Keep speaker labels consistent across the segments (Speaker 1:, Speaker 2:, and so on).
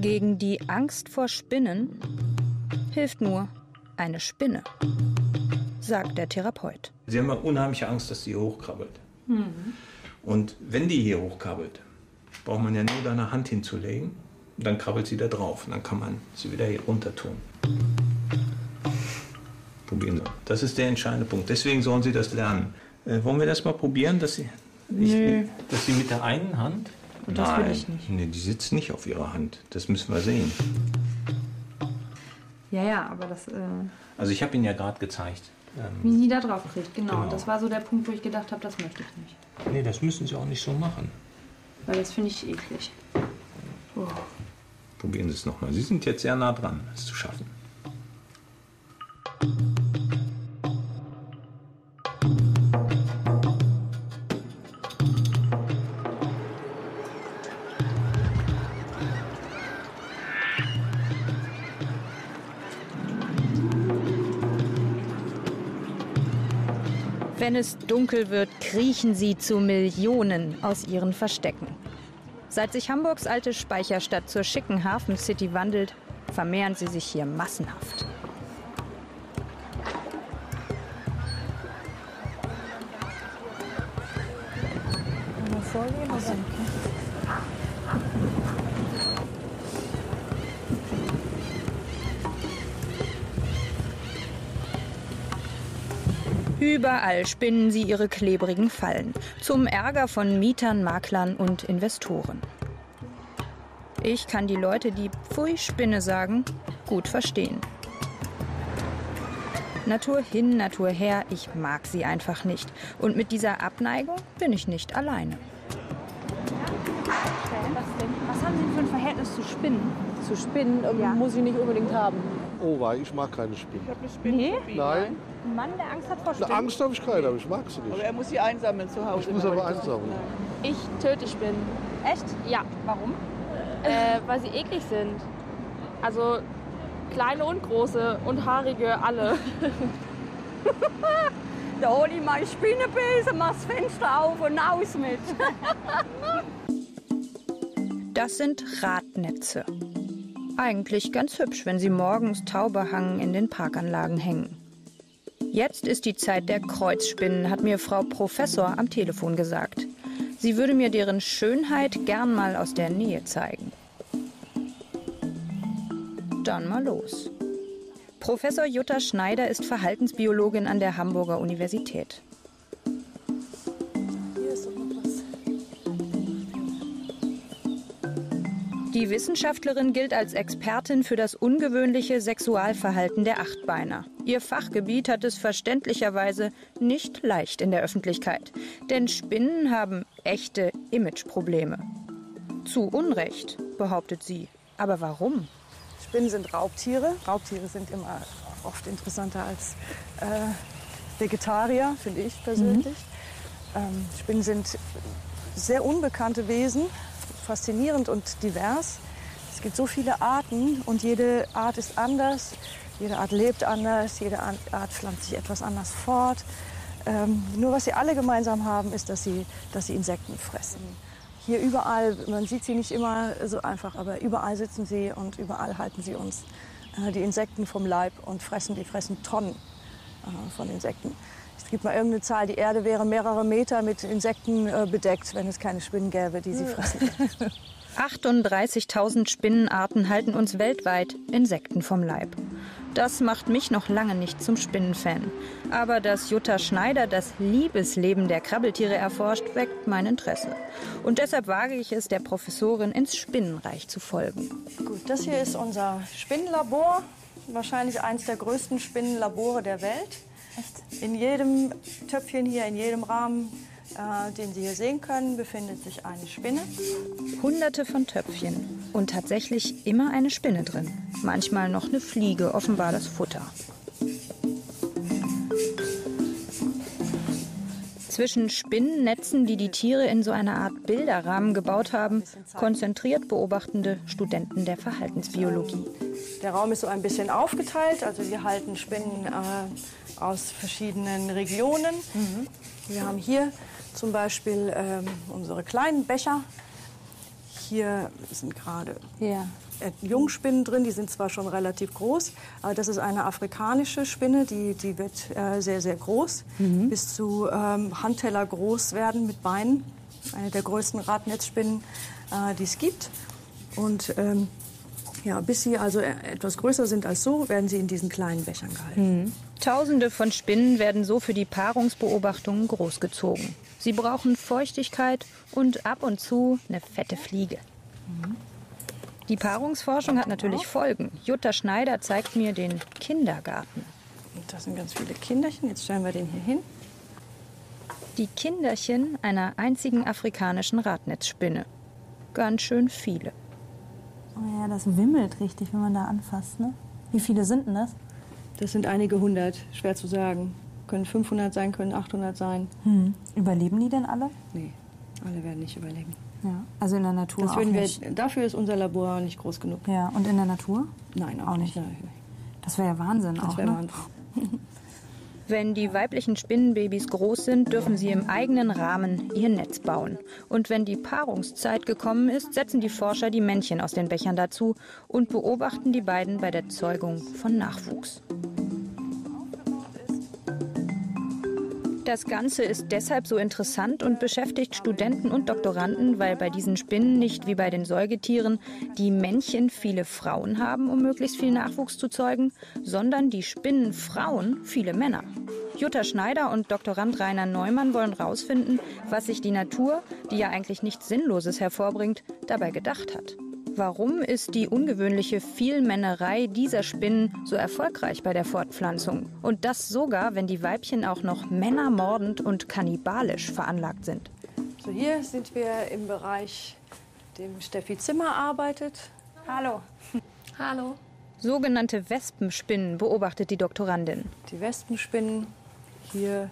Speaker 1: Gegen die Angst vor Spinnen hilft nur eine Spinne, sagt der Therapeut.
Speaker 2: Sie haben unheimliche Angst, dass sie hier hochkrabbelt. Mhm. Und wenn die hier hochkrabbelt, braucht man ja nur da eine Hand hinzulegen. Dann krabbelt sie da drauf. Und dann kann man sie wieder hier runter tun. Probieren Sie. Das ist der entscheidende Punkt. Deswegen sollen Sie das lernen. Äh, wollen wir das mal probieren, dass Sie, ich, dass Sie mit der einen Hand
Speaker 1: das Nein, will ich nicht.
Speaker 2: Nee, die sitzt nicht auf ihrer Hand. Das müssen wir sehen.
Speaker 1: Ja, ja, aber das. Äh
Speaker 2: also ich habe Ihnen ja gerade gezeigt.
Speaker 1: Ähm, wie sie da drauf kriegt, genau. genau. Das war so der Punkt, wo ich gedacht habe, das möchte ich nicht.
Speaker 2: Nee, das müssen Sie auch nicht so machen.
Speaker 1: Weil das finde ich eklig. Oh.
Speaker 2: Probieren Sie es nochmal. Sie sind jetzt sehr nah dran, es zu schaffen.
Speaker 1: Wenn es dunkel wird, kriechen sie zu Millionen aus ihren Verstecken. Seit sich Hamburgs alte Speicherstadt zur schicken Hafen-City wandelt, vermehren sie sich hier massenhaft. Überall spinnen sie ihre klebrigen Fallen. Zum Ärger von Mietern, Maklern und Investoren. Ich kann die Leute, die Pfui Spinne sagen, gut verstehen. Natur hin, Natur her, ich mag sie einfach nicht. Und mit dieser Abneigung bin ich nicht alleine.
Speaker 3: Was haben Sie für ein Verhältnis zu Spinnen?
Speaker 4: Zu Spinnen ähm, ja. muss ich nicht unbedingt haben.
Speaker 5: Oh, weil ich mag keine Spinnen. Ich
Speaker 3: habe eine Spinne. Nee?
Speaker 5: Nein.
Speaker 3: Ein Mann, der Angst hat vor Spinnen?
Speaker 5: Eine Angst habe ich keine, aber ich mag sie nicht.
Speaker 6: Aber er muss sie einsammeln zu Hause.
Speaker 5: Ich muss aber einsammeln.
Speaker 7: Ich töte Spinnen.
Speaker 3: Echt?
Speaker 7: Ja.
Speaker 3: Warum?
Speaker 7: Äh, weil sie eklig sind. Also kleine und große und haarige, alle.
Speaker 3: da hol ich meine Spinnenbesen, mach das Fenster auf und aus mit.
Speaker 1: das sind Radnetze. Eigentlich ganz hübsch, wenn sie morgens taubehangen in den Parkanlagen hängen. Jetzt ist die Zeit der Kreuzspinnen, hat mir Frau Professor am Telefon gesagt. Sie würde mir deren Schönheit gern mal aus der Nähe zeigen. Dann mal los. Professor Jutta Schneider ist Verhaltensbiologin an der Hamburger Universität. Die Wissenschaftlerin gilt als Expertin für das ungewöhnliche Sexualverhalten der Achtbeiner. Ihr Fachgebiet hat es verständlicherweise nicht leicht in der Öffentlichkeit, denn Spinnen haben echte Imageprobleme. Zu Unrecht, behauptet sie. Aber warum?
Speaker 4: Spinnen sind Raubtiere. Raubtiere sind immer oft interessanter als äh, Vegetarier, finde ich persönlich. Mhm. Ähm, Spinnen sind sehr unbekannte Wesen, faszinierend und divers. Es gibt so viele Arten und jede Art ist anders. Jede Art lebt anders, jede Art pflanzt sich etwas anders fort. Ähm, nur was sie alle gemeinsam haben, ist, dass sie, dass sie Insekten fressen. Hier überall, man sieht sie nicht immer so einfach, aber überall sitzen sie und überall halten sie uns äh, die Insekten vom Leib und fressen, die fressen Tonnen äh, von Insekten. Es gibt mal irgendeine Zahl, die Erde wäre mehrere Meter mit Insekten äh, bedeckt, wenn es keine Spinnen gäbe, die sie fressen.
Speaker 1: 38.000 Spinnenarten halten uns weltweit Insekten vom Leib. Das macht mich noch lange nicht zum Spinnenfan. Aber dass Jutta Schneider das Liebesleben der Krabbeltiere erforscht, weckt mein Interesse. Und deshalb wage ich es, der Professorin ins Spinnenreich zu folgen.
Speaker 4: Gut, das hier ist unser Spinnenlabor. Wahrscheinlich eines der größten Spinnenlabore der Welt. Echt? In jedem Töpfchen hier, in jedem Rahmen, äh, den Sie hier sehen können, befindet sich eine Spinne.
Speaker 1: Hunderte von Töpfchen und tatsächlich immer eine Spinne drin. Manchmal noch eine Fliege, offenbar das Futter. Zwischen Spinnennetzen, die die Tiere in so einer Art Bilderrahmen gebaut haben, konzentriert beobachtende Studenten der Verhaltensbiologie.
Speaker 4: Der Raum ist so ein bisschen aufgeteilt, also wir halten Spinnen äh, aus verschiedenen Regionen. Mhm. Wir haben hier zum Beispiel ähm, unsere kleinen Becher. Hier sind gerade
Speaker 1: ja.
Speaker 4: äh, Jungspinnen drin, die sind zwar schon relativ groß, aber das ist eine afrikanische Spinne, die, die wird äh, sehr, sehr groß, bis zu ähm, Handteller groß werden mit Beinen. Eine der größten Radnetzspinnen, äh, die es gibt. Und ähm, ja, bis sie also e- etwas größer sind als so, werden sie in diesen kleinen Bechern gehalten.
Speaker 1: Tausende von Spinnen werden so für die Paarungsbeobachtungen großgezogen. Sie brauchen Feuchtigkeit und ab und zu eine fette Fliege. Die Paarungsforschung hat natürlich Folgen. Jutta Schneider zeigt mir den Kindergarten.
Speaker 4: Das sind ganz viele Kinderchen. Jetzt stellen wir den hier hin.
Speaker 1: Die Kinderchen einer einzigen afrikanischen Radnetzspinne. Ganz schön viele.
Speaker 6: Oh ja, das wimmelt richtig, wenn man da anfasst, ne? Wie viele sind denn das?
Speaker 4: Das sind einige hundert, schwer zu sagen. Können 500 sein, können 800 sein.
Speaker 6: Hm. Überleben die denn alle?
Speaker 4: Nee, alle werden nicht überleben.
Speaker 6: Ja. Also in der Natur
Speaker 4: Das
Speaker 6: auch
Speaker 4: würden wir,
Speaker 6: nicht.
Speaker 4: dafür ist unser Labor nicht groß genug.
Speaker 6: Ja, und in der Natur?
Speaker 4: Nein, auch,
Speaker 6: Auch
Speaker 4: nicht.
Speaker 6: nicht. Das wäre ja Wahnsinn
Speaker 4: Das
Speaker 6: auch, ne?
Speaker 4: Wahnsinn.
Speaker 1: Wenn die weiblichen Spinnenbabys groß sind, dürfen sie im eigenen Rahmen ihr Netz bauen. Und wenn die Paarungszeit gekommen ist, setzen die Forscher die Männchen aus den Bechern dazu und beobachten die beiden bei der Zeugung von Nachwuchs. Das Ganze ist deshalb so interessant und beschäftigt Studenten und Doktoranden, weil bei diesen Spinnen nicht wie bei den Säugetieren die Männchen viele Frauen haben, um möglichst viel Nachwuchs zu zeugen, sondern die Spinnenfrauen viele Männer. Jutta Schneider und Doktorand Rainer Neumann wollen herausfinden, was sich die Natur, die ja eigentlich nichts Sinnloses hervorbringt, dabei gedacht hat. Warum ist die ungewöhnliche Vielmännerei dieser Spinnen so erfolgreich bei der Fortpflanzung? Und das sogar, wenn die Weibchen auch noch männermordend und kannibalisch veranlagt sind.
Speaker 4: So, hier sind wir im Bereich, dem Steffi Zimmer arbeitet. Hallo.
Speaker 7: Hallo.
Speaker 1: Sogenannte Wespenspinnen beobachtet die Doktorandin.
Speaker 4: Die Wespenspinnen hier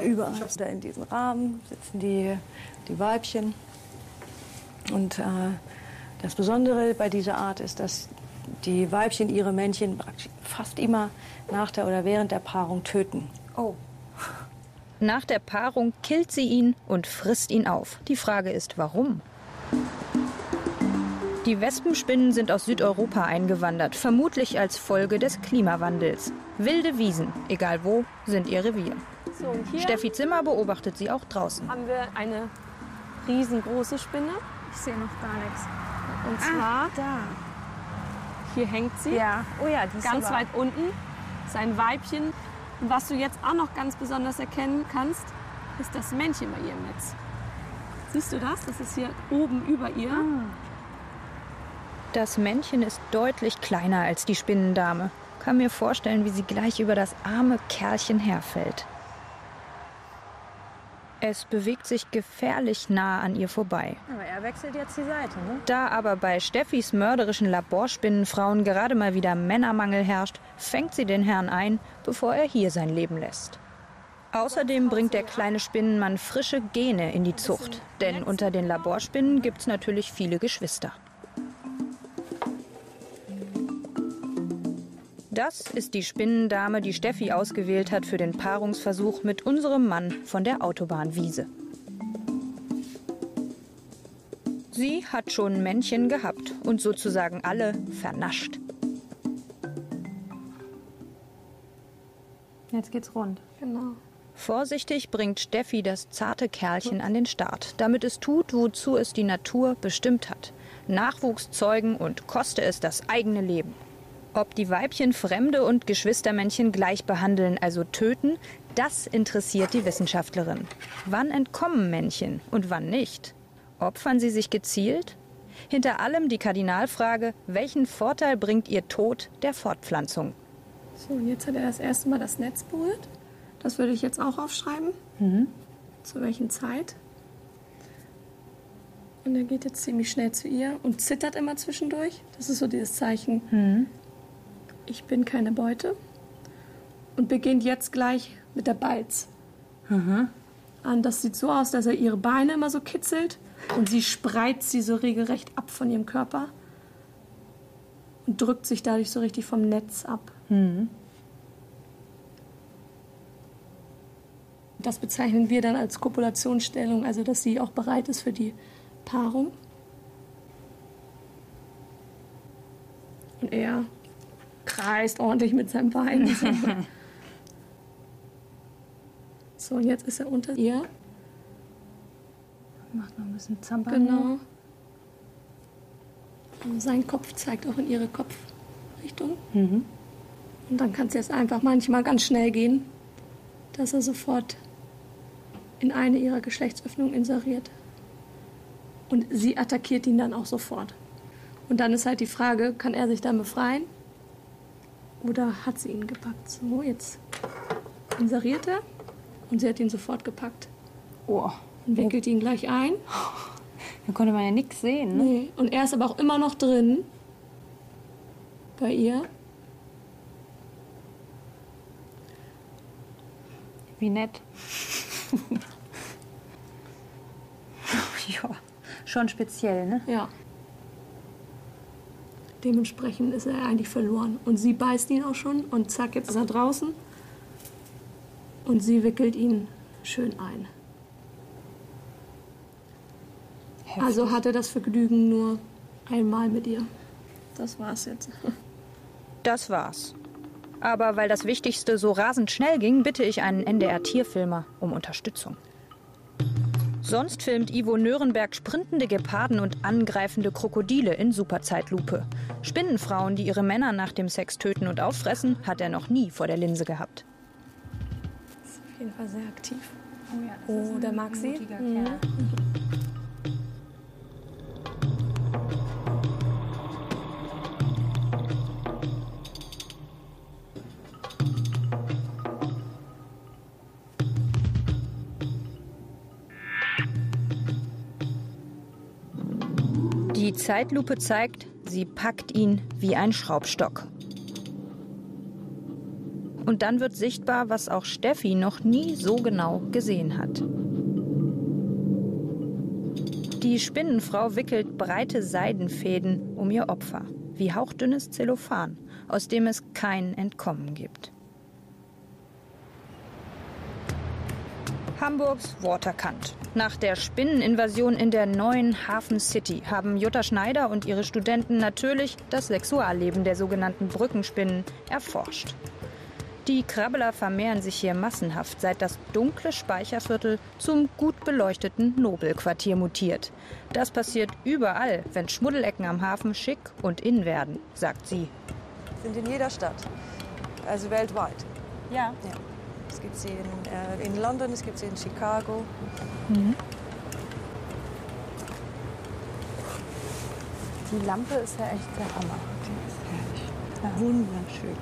Speaker 4: überall da in diesem Rahmen sitzen die, die Weibchen. Und äh, das Besondere bei dieser Art ist, dass die Weibchen ihre Männchen praktisch fast immer nach der oder während der Paarung töten.
Speaker 1: Oh. Nach der Paarung killt sie ihn und frisst ihn auf. Die Frage ist, warum? Die Wespenspinnen sind aus Südeuropa eingewandert, vermutlich als Folge des Klimawandels. Wilde Wiesen, egal wo, sind ihr Revier.
Speaker 7: So, und hier
Speaker 1: Steffi Zimmer beobachtet sie auch draußen.
Speaker 7: haben wir eine riesengroße Spinne.
Speaker 3: Ich sehe noch gar nichts.
Speaker 7: Und zwar,
Speaker 3: Da.
Speaker 7: hier hängt sie.
Speaker 3: Ja. Oh ja, die ist
Speaker 7: Ganz
Speaker 3: aber-
Speaker 7: weit unten ist ein Weibchen. Und was du jetzt auch noch ganz besonders erkennen kannst, ist das Männchen bei ihrem Netz. Siehst du das? Das ist hier oben über ihr.
Speaker 1: Das Männchen ist deutlich kleiner als die Spinnendame. Kann mir vorstellen, wie sie gleich über das arme Kerlchen herfällt. Es bewegt sich gefährlich nah an ihr vorbei.
Speaker 3: Aber er wechselt jetzt die Seite, ne?
Speaker 1: Da aber bei Steffis mörderischen Laborspinnenfrauen gerade mal wieder Männermangel herrscht, fängt sie den Herrn ein, bevor er hier sein Leben lässt. Außerdem bringt der kleine Spinnenmann frische Gene in die Zucht, denn unter den Laborspinnen gibt's natürlich viele Geschwister. Das ist die Spinnendame, die Steffi ausgewählt hat für den Paarungsversuch mit unserem Mann von der Autobahnwiese. Sie hat schon Männchen gehabt und sozusagen alle vernascht.
Speaker 6: Jetzt geht's rund.
Speaker 7: Genau.
Speaker 1: Vorsichtig bringt Steffi das zarte Kerlchen an den Start, damit es tut, wozu es die Natur bestimmt hat. Nachwuchs zeugen und koste es das eigene Leben. Ob die Weibchen Fremde und Geschwistermännchen gleich behandeln, also töten, das interessiert die Wissenschaftlerin. Wann entkommen Männchen und wann nicht? Opfern sie sich gezielt? Hinter allem die Kardinalfrage, welchen Vorteil bringt ihr Tod der Fortpflanzung?
Speaker 7: So, und jetzt hat er das erste Mal das Netz berührt. Das würde ich jetzt auch aufschreiben. Zu welchen Zeit. Und er geht jetzt ziemlich schnell zu ihr und zittert immer zwischendurch. Das ist so dieses Zeichen, ich bin keine Beute. Und beginnt jetzt gleich mit der Balz. Und das sieht so aus, dass er ihre Beine immer so kitzelt und sie spreizt sie so regelrecht ab von ihrem Körper und drückt sich dadurch so richtig vom Netz ab. Das bezeichnen wir dann als Kopulationsstellung, also dass sie auch bereit ist für die Paarung. Und er kreist ordentlich mit seinem Bein. so, und jetzt ist er unter ihr.
Speaker 6: Macht noch ein bisschen Zampa.
Speaker 7: Genau. Und sein Kopf zeigt auch in ihre Kopfrichtung. Und dann kann es jetzt einfach manchmal ganz schnell gehen, dass er sofort in eine ihrer Geschlechtsöffnungen inseriert. Und sie attackiert ihn dann auch sofort. Und dann ist halt die Frage, kann er sich dann befreien? Oder hat sie ihn gepackt? So, jetzt inseriert er und sie hat ihn sofort gepackt.
Speaker 6: Oh,
Speaker 7: Und wickelt ihn gleich ein.
Speaker 6: da konnte man ja nichts sehen. Ne?
Speaker 7: Nee. Und er ist aber auch immer noch drin. Bei ihr.
Speaker 6: Wie nett. ja, schon speziell, ne?
Speaker 7: Ja. Dementsprechend ist er eigentlich verloren. Und sie beißt ihn auch schon und zack, jetzt ist er draußen. Und sie wickelt ihn schön ein. Also hat er das Vergnügen nur einmal mit ihr. Das war's jetzt.
Speaker 1: Das war's. Aber weil das Wichtigste so rasend schnell ging, bitte ich einen NDR-Tierfilmer um Unterstützung. Sonst filmt Ivo Nürnberg sprintende Geparden und angreifende Krokodile in Superzeitlupe. Spinnenfrauen, die ihre Männer nach dem Sex töten und auffressen, hat er noch nie vor der Linse gehabt.
Speaker 7: Auf jeden Fall sehr aktiv.
Speaker 6: Oh, ja,
Speaker 7: Oh, der mag sie. Mhm.
Speaker 1: Zeitlupe zeigt, sie packt ihn wie ein Schraubstock. Und dann wird sichtbar, was auch Steffi noch nie so genau gesehen hat. Die Spinnenfrau wickelt breite Seidenfäden um ihr Opfer, wie hauchdünnes Zellophan, aus dem es kein Entkommen gibt. Hamburgs Waterkant. Nach der Spinneninvasion in der neuen Hafen City haben Jutta Schneider und ihre Studenten natürlich das Sexualleben der sogenannten Brückenspinnen erforscht. Die Krabbeler vermehren sich hier massenhaft, seit das dunkle Speicherviertel zum gut beleuchteten Nobelquartier mutiert. Das passiert überall, wenn Schmuddelecken am Hafen schick und in werden, sagt sie.
Speaker 4: Sind in jeder Stadt, also weltweit.
Speaker 6: Ja.
Speaker 4: Ja. Es gibt sie in, äh, in London, es gibt sie in Chicago.
Speaker 6: Die Lampe ist ja echt der Hammer.
Speaker 4: Wunderschön.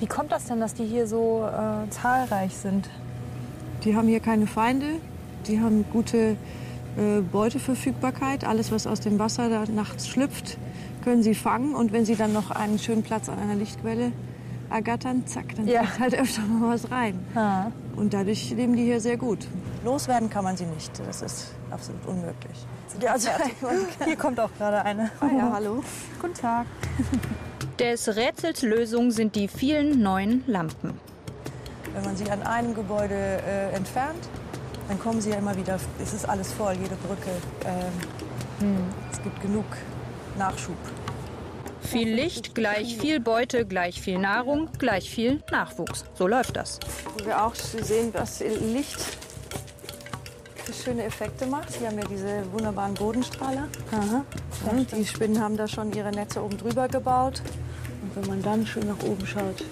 Speaker 6: Wie kommt das denn, dass die hier so äh, zahlreich sind?
Speaker 4: Die haben hier keine Feinde, die haben gute äh, Beuteverfügbarkeit. Alles, was aus dem Wasser da nachts schlüpft, können sie fangen. Und wenn sie dann noch einen schönen Platz an einer Lichtquelle ergattern, zack, dann
Speaker 6: Ja.
Speaker 4: fällt halt öfter mal was rein.
Speaker 6: Ah.
Speaker 4: Und dadurch leben die hier sehr gut. Loswerden kann man sie nicht. Das ist absolut unmöglich. Ja, also,
Speaker 6: Hier kommt auch gerade eine.
Speaker 4: ah, ja, hallo.
Speaker 6: Guten Tag.
Speaker 1: Des Rätsels Lösung sind die vielen neuen Lampen.
Speaker 4: Wenn man sie an einem Gebäude äh, entfernt, dann kommen sie ja immer wieder. Es ist alles voll, jede Brücke. Ähm, Es gibt genug Nachschub.
Speaker 1: Viel Licht, gleich viel Beute, gleich viel Nahrung, gleich viel Nachwuchs. So läuft das.
Speaker 4: Wo wir auch sehen, was Licht für schöne Effekte macht. Hier haben wir diese wunderbaren Bodenstrahler. Ja, die Spinnen haben da schon ihre Netze oben drüber gebaut. Und wenn man dann schön nach oben schaut,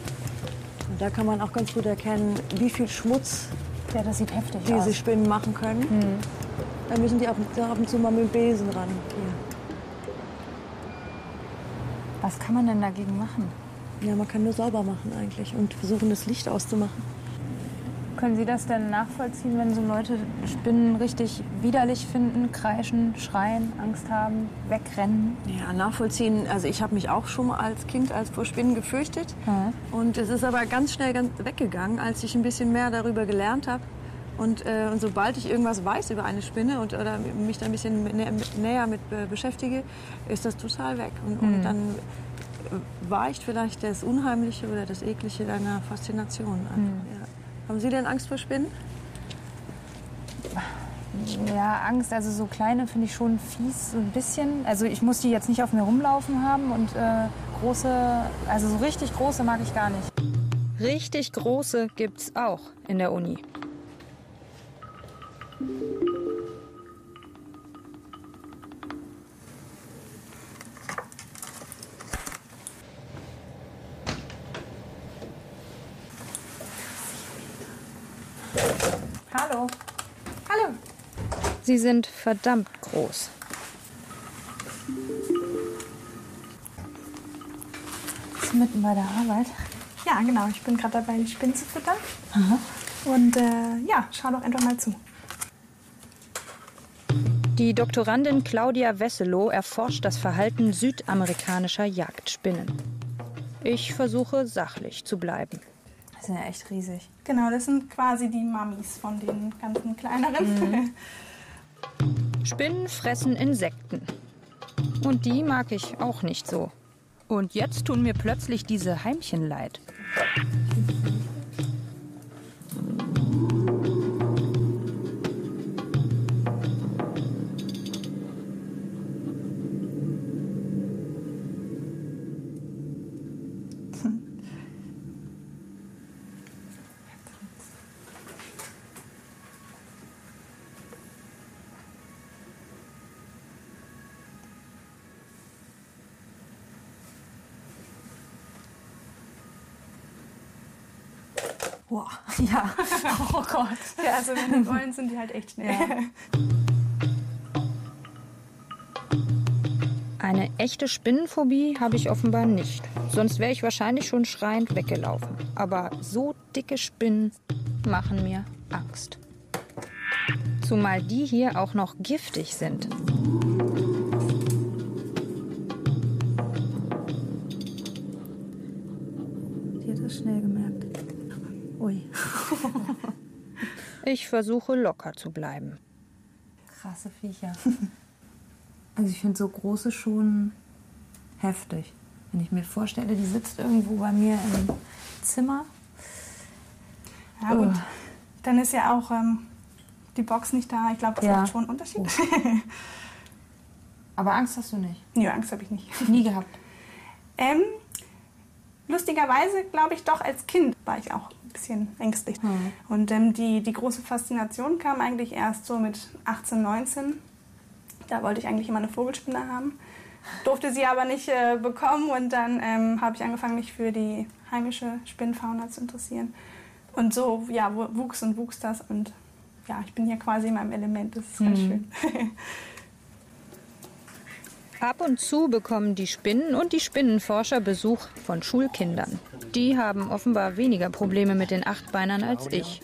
Speaker 4: und da kann man auch ganz gut erkennen, wie viel Schmutz
Speaker 6: Ja, das sieht heftig
Speaker 4: diese
Speaker 6: aus.
Speaker 4: Spinnen machen können. Da müssen die ab, ab und zu mal mit dem Besen ran. Hier.
Speaker 6: Was kann man denn dagegen machen?
Speaker 4: Ja, man kann nur sauber machen eigentlich und versuchen, das Licht auszumachen.
Speaker 6: Können Sie das denn nachvollziehen, wenn so Leute Spinnen richtig widerlich finden, kreischen, schreien, Angst haben, wegrennen?
Speaker 4: Ja, nachvollziehen. Also ich habe mich auch schon mal als Kind als vor Spinnen gefürchtet.
Speaker 6: Ja.
Speaker 4: Und es ist aber ganz schnell ganz weggegangen, als ich ein bisschen mehr darüber gelernt habe. Und, äh, und sobald ich irgendwas weiß über eine Spinne und, oder mich da ein bisschen nä näher mit äh, beschäftige, ist das total weg. Und, und dann äh, weicht vielleicht das Unheimliche oder das Eklige deiner Faszination. Einfach, ja. Haben Sie denn Angst vor Spinnen?
Speaker 6: ja, Angst, also so kleine finde ich schon fies, so ein bisschen. Also ich muss die jetzt nicht auf mir rumlaufen haben und äh, große, also so richtig große mag ich gar nicht.
Speaker 1: Richtig große gibt's auch in der Uni.
Speaker 6: Hallo. Hallo.
Speaker 1: Sie sind verdammt groß.
Speaker 6: Bist du mitten bei der Arbeit?
Speaker 8: Ja, genau. Ich bin gerade dabei, die Spinnen zu füttern. Und äh, ja, schau doch einfach mal zu.
Speaker 1: Die Doktorandin Claudia Wesselow erforscht das Verhalten südamerikanischer Jagdspinnen. Ich versuche sachlich zu bleiben.
Speaker 6: Das sind ja echt riesig.
Speaker 8: Genau, das sind quasi die Mamis von den ganzen kleineren.
Speaker 1: Spinnen fressen Insekten. Und die mag ich auch nicht so. Und jetzt tun mir plötzlich diese Heimchen leid.
Speaker 8: Also wenn die wollen, sind die halt echt schnell.
Speaker 1: Eine echte Spinnenphobie habe ich offenbar nicht. Sonst wäre ich wahrscheinlich schon schreiend weggelaufen. Aber so dicke Spinnen machen mir Angst. Zumal die hier auch noch giftig sind.
Speaker 6: Die hat das schnell gemerkt. Ui.
Speaker 1: Ich versuche locker zu bleiben.
Speaker 6: Krasse Viecher. Also ich finde so große schon heftig. Wenn ich mir vorstelle, die sitzt irgendwo bei mir im Zimmer.
Speaker 8: Ja, gut.
Speaker 6: Oh.
Speaker 8: Dann ist ja auch ähm, die Box nicht da. Ich glaube, das
Speaker 6: Ja.
Speaker 8: macht schon einen Unterschied.
Speaker 6: Aber Angst hast du nicht.
Speaker 8: Nö, Angst habe ich nicht.
Speaker 6: Nie gehabt.
Speaker 8: Ähm, lustigerweise, glaube ich, doch als Kind war ich auch ein bisschen ängstlich.
Speaker 6: Hm.
Speaker 8: Und ähm, die, die große Faszination kam eigentlich erst so mit 18, 19. Da wollte ich eigentlich immer eine Vogelspinne haben. Durfte sie aber nicht äh, bekommen und dann ähm, habe ich angefangen, mich für die heimische Spinnenfauna zu interessieren. Und so ja, wu- wuchs und wuchs das und ja, ich bin hier quasi in meinem Element. Das ist ganz schön.
Speaker 1: Ab und zu bekommen die Spinnen und die Spinnenforscher Besuch von Schulkindern. Die haben offenbar weniger Probleme mit den Achtbeinern als ich.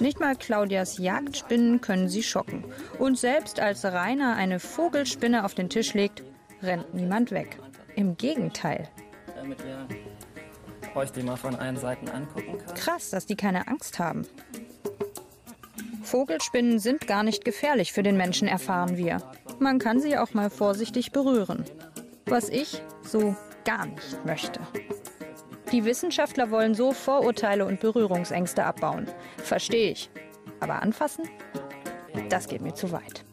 Speaker 1: Nicht mal Claudias Jagdspinnen können sie schocken. Und selbst als Rainer eine Vogelspinne auf den Tisch legt, rennt niemand weg. Im Gegenteil.
Speaker 9: damit ihr euch die mal von allen Seiten angucken könnt.
Speaker 1: Krass, dass die keine Angst haben. Vogelspinnen sind gar nicht gefährlich für den Menschen, erfahren wir. Man kann sie auch mal vorsichtig berühren. Was ich so gar nicht möchte. Die Wissenschaftler wollen so Vorurteile und Berührungsängste abbauen. Verstehe ich. Aber anfassen? Das geht mir zu weit.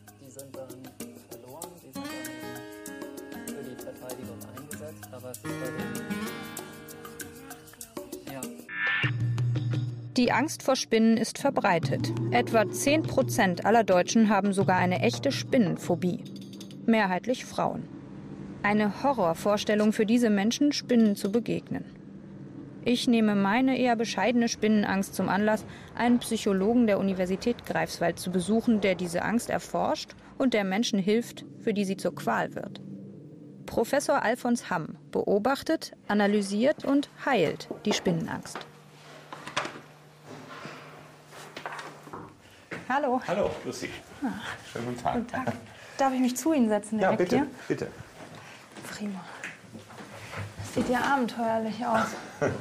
Speaker 9: Die
Speaker 1: Angst vor Spinnen ist verbreitet. Etwa 10 Prozent aller Deutschen haben sogar eine echte Spinnenphobie. Mehrheitlich Frauen. Eine Horrorvorstellung für diese Menschen, Spinnen zu begegnen. Ich nehme meine eher bescheidene Spinnenangst zum Anlass, einen Psychologen der Universität Greifswald zu besuchen, der diese Angst erforscht und der Menschen hilft, für die sie zur Qual wird. Professor Alfons Hamm beobachtet, analysiert und heilt die Spinnenangst.
Speaker 6: Hallo.
Speaker 2: Hallo, grüß Sie. Schönen guten Tag.
Speaker 6: Guten Tag. Darf ich mich zu Ihnen setzen
Speaker 2: Ja, bitte,
Speaker 6: hier?
Speaker 2: bitte.
Speaker 6: Prima. Das sieht ja abenteuerlich aus.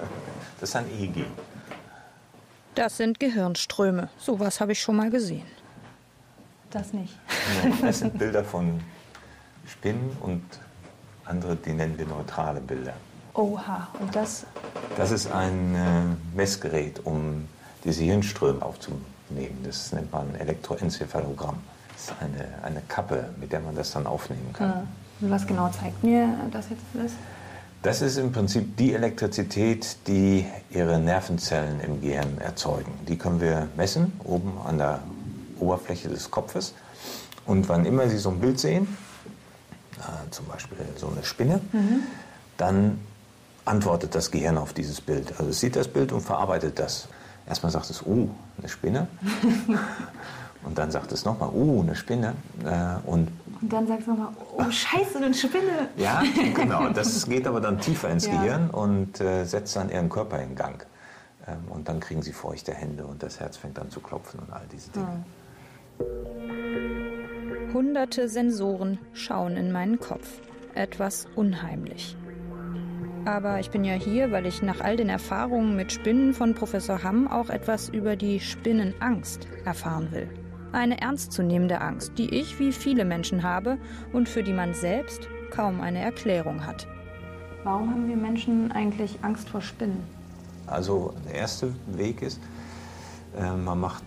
Speaker 2: Das ist ein EEG.
Speaker 1: Das sind Gehirnströme. Sowas habe ich schon mal gesehen.
Speaker 6: Das nicht.
Speaker 10: Das sind Bilder von Spinnen und andere, die nennen wir neutrale Bilder.
Speaker 6: Oha. Und das,
Speaker 10: Das ist ein äh, Messgerät, um diese Hirnströme aufzunehmen.
Speaker 2: Aufnehmen. Das nennt man Elektroenzephalogramm. Das ist eine, eine Kappe, mit der man das dann aufnehmen kann.
Speaker 6: Und was genau zeigt mir das jetzt alles?
Speaker 2: Das ist im Prinzip die Elektrizität, die ihre Nervenzellen im Gehirn erzeugen. Die können wir messen, oben an der Oberfläche des Kopfes. Und wann immer Sie so ein Bild sehen, äh, zum Beispiel so eine Spinne, dann antwortet das Gehirn auf dieses Bild. Also es sieht das Bild und verarbeitet das. Erstmal sagt es, oh, eine Spinne. und dann sagt es nochmal, oh, eine Spinne. Äh, und
Speaker 6: Und dann sagst du nochmal, oh Scheiße, eine Spinne.
Speaker 2: ja, genau. Das geht aber dann tiefer ins
Speaker 6: Ja.
Speaker 2: Gehirn und äh, setzt dann ihren Körper in Gang. Ähm, und dann kriegen sie feuchte Hände und das Herz fängt an zu klopfen und all diese Dinge.
Speaker 1: Hunderte Sensoren schauen in meinen Kopf. Etwas unheimlich. Aber ich bin ja hier, weil ich nach all den Erfahrungen mit Spinnen von Professor Hamm auch etwas über die Spinnenangst erfahren will. Eine ernstzunehmende Angst, die ich wie viele Menschen habe und für die man selbst kaum eine Erklärung hat.
Speaker 6: Warum haben wir Menschen eigentlich Angst vor Spinnen?
Speaker 2: Also der erste Weg ist, äh, man macht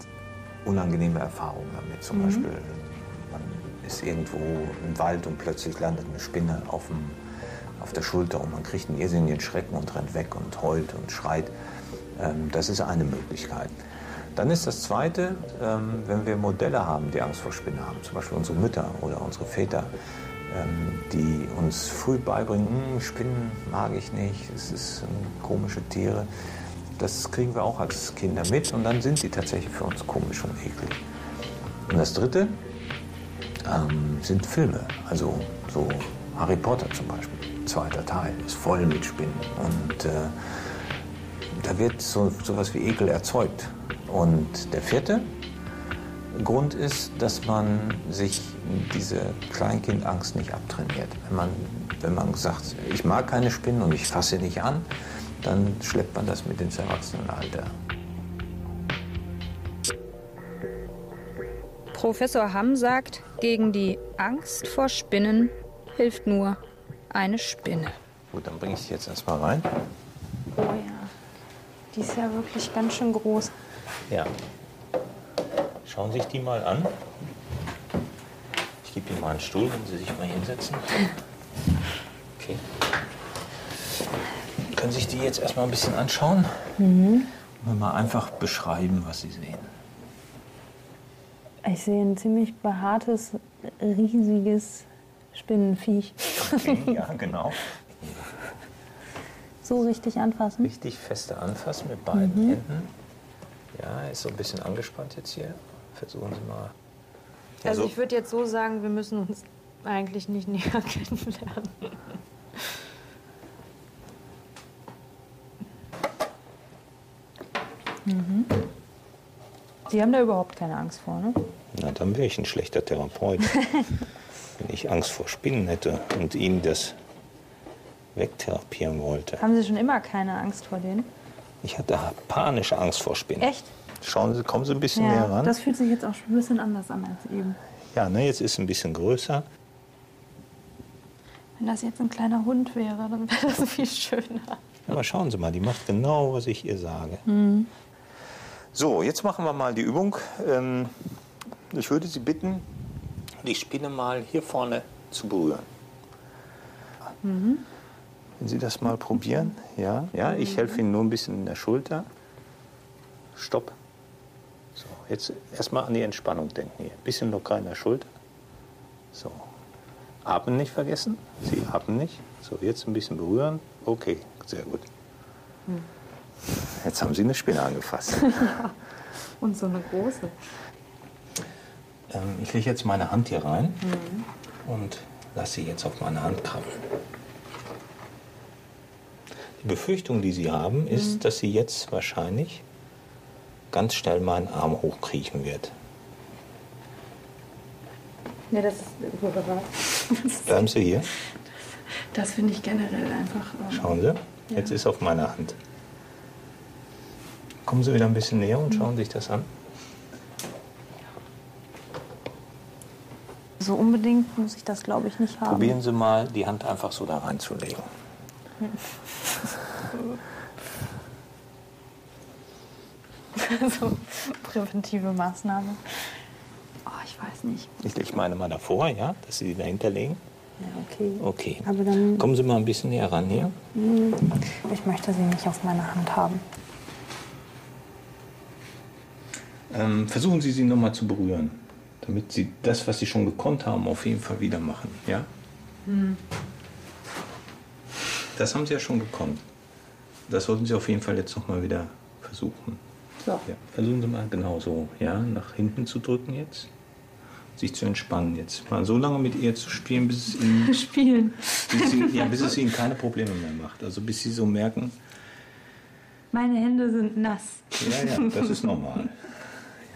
Speaker 2: unangenehme Erfahrungen damit. Zum Beispiel, man ist irgendwo im Wald und plötzlich landet eine Spinne auf, dem, auf der Schulter und man kriegt einen irrsinnigen Schrecken und rennt weg und heult und schreit. Ähm, das ist eine Möglichkeit. Dann ist das Zweite, ähm, wenn wir Modelle haben, die Angst vor Spinnen haben, zum Beispiel unsere Mütter oder unsere Väter, ähm, die uns früh beibringen, "Hm, Spinnen mag ich nicht, es ist ähm, komische Tiere. Das kriegen wir auch als Kinder mit und dann sind sie tatsächlich für uns komisch und eklig. Und das Dritte ähm, sind Filme, also so Harry Potter zum Beispiel, zweiter Teil, ist voll mit Spinnen und äh, da wird so sowas wie Ekel erzeugt. Und der vierte Grund ist, dass man sich diese Kleinkindangst nicht abtrainiert. Wenn man, wenn man sagt, ich mag keine Spinnen und ich fasse nicht an, dann schleppt man das mit ins Erwachsenenalter.
Speaker 1: Professor Hamm sagt, gegen die Angst vor Spinnen hilft nur eine Spinne.
Speaker 2: Gut, dann bringe ich die jetzt erstmal rein.
Speaker 6: Oh ja, die ist ja wirklich ganz schön groß.
Speaker 2: Ja. Schauen Sie sich die mal an. Ich gebe Ihnen mal einen Stuhl, wenn Sie sich mal hinsetzen. Okay. Können Sie sich die jetzt erstmal ein bisschen anschauen? Und mir mal einfach beschreiben, was Sie sehen.
Speaker 6: Ich sehe ein ziemlich behaartes, riesiges Spinnenviech.
Speaker 2: ja, genau.
Speaker 6: So richtig anfassen.
Speaker 2: Richtig feste anfassen mit beiden Händen. Ja, ist so ein bisschen angespannt jetzt hier. Versuchen Sie mal.
Speaker 6: Also ich würde jetzt so sagen, wir müssen uns eigentlich nicht näher kennenlernen. Mhm. Sie haben da überhaupt keine Angst vor, ne?
Speaker 2: Na, dann wäre ich ein schlechter Therapeut. Wenn ich Angst vor Spinnen hätte und Ihnen das wegtherapieren wollte.
Speaker 6: Haben Sie schon immer keine Angst vor denen?
Speaker 2: Ich hatte panische Angst vor Spinnen.
Speaker 6: Echt?
Speaker 2: Schauen Sie, kommen Sie ein bisschen näher ran.
Speaker 6: das fühlt sich jetzt auch schon ein bisschen anders an als eben.
Speaker 2: Ja, ne, jetzt ist es ein bisschen größer.
Speaker 6: Wenn das jetzt ein kleiner Hund wäre, dann wäre das viel schöner.
Speaker 2: Aber schauen Sie mal, die macht genau, was ich ihr sage.
Speaker 6: Mhm.
Speaker 2: So, jetzt machen wir mal die Übung. Ähm, ich würde Sie bitten, die Spinne mal hier vorne zu berühren.
Speaker 6: Mhm.
Speaker 2: Wenn Sie das mal probieren. Ja, ja ich helfe Ihnen nur ein bisschen in der Schulter. Stopp. So, jetzt erstmal an die Entspannung denken hier. Ein bisschen locker in der Schulter. So. Atmen nicht vergessen. Sie atmen nicht. So, jetzt ein bisschen berühren. Okay, sehr gut. Jetzt haben Sie eine Spinne angefasst.
Speaker 6: Und so eine große.
Speaker 11: Ähm, ich lege jetzt meine Hand hier rein und lasse sie jetzt auf meine Hand krabbeln. Die Befürchtung, die Sie haben, ist, dass sie jetzt wahrscheinlich ganz schnell meinen Arm hochkriechen wird.
Speaker 6: Nee, das ist überrascht.
Speaker 11: Bleiben Sie hier.
Speaker 6: Das finde ich generell einfach. ähm,
Speaker 11: Schauen Sie, jetzt ist auf meiner Hand. Kommen Sie wieder ein bisschen näher und schauen sich das an.
Speaker 6: So unbedingt muss ich das, glaube ich, nicht haben.
Speaker 11: Probieren Sie mal, die Hand einfach so da reinzulegen.
Speaker 6: so präventive Maßnahme. Oh, ich weiß nicht.
Speaker 10: Ich, ich meine mal davor, ja, dass Sie die dahinter legen.
Speaker 6: Ja, okay.
Speaker 10: Okay.
Speaker 6: Aber dann,
Speaker 10: Kommen Sie mal ein bisschen näher ran hier.
Speaker 6: hm, ich möchte sie nicht auf meiner Hand haben.
Speaker 2: Ähm, versuchen Sie sie nochmal zu berühren, damit Sie das, was Sie schon gekonnt haben, auf jeden Fall wieder machen. Ja?
Speaker 6: Hm.
Speaker 2: Das haben Sie ja schon gekonnt. Das sollten Sie auf jeden Fall jetzt nochmal wieder versuchen.
Speaker 6: So.
Speaker 2: Ja, versuchen Sie mal genau so, ja, nach hinten zu drücken jetzt. Sich zu entspannen jetzt. Mal so lange mit ihr zu spielen, bis es Ihnen,
Speaker 6: Spielen.
Speaker 2: bis Ihnen, ja, bis es Ihnen keine Probleme mehr macht. Also bis Sie so merken,
Speaker 6: Meine Hände sind nass.
Speaker 2: ja, ja, das ist normal.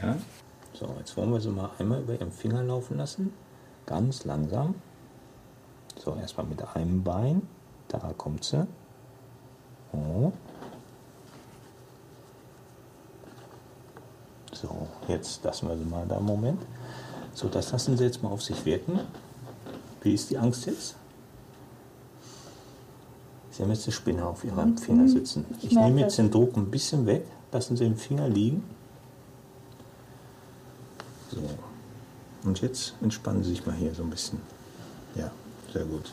Speaker 2: Ja? So, jetzt wollen wir sie mal einmal über Ihren Finger laufen lassen. Ganz langsam. So, erstmal mit einem Bein. Da kommt sie. Oh. So, jetzt lassen wir sie mal da einen Moment. So, das lassen Sie jetzt mal auf sich wirken. Wie ist die Angst jetzt? Sie haben jetzt eine Spinne auf Ihrem Finger sitzen. Ich
Speaker 6: merke
Speaker 2: nehme jetzt den Druck ein bisschen weg. Lassen Sie den Finger liegen. So. Und jetzt entspannen Sie sich mal hier so ein bisschen. Ja, sehr gut.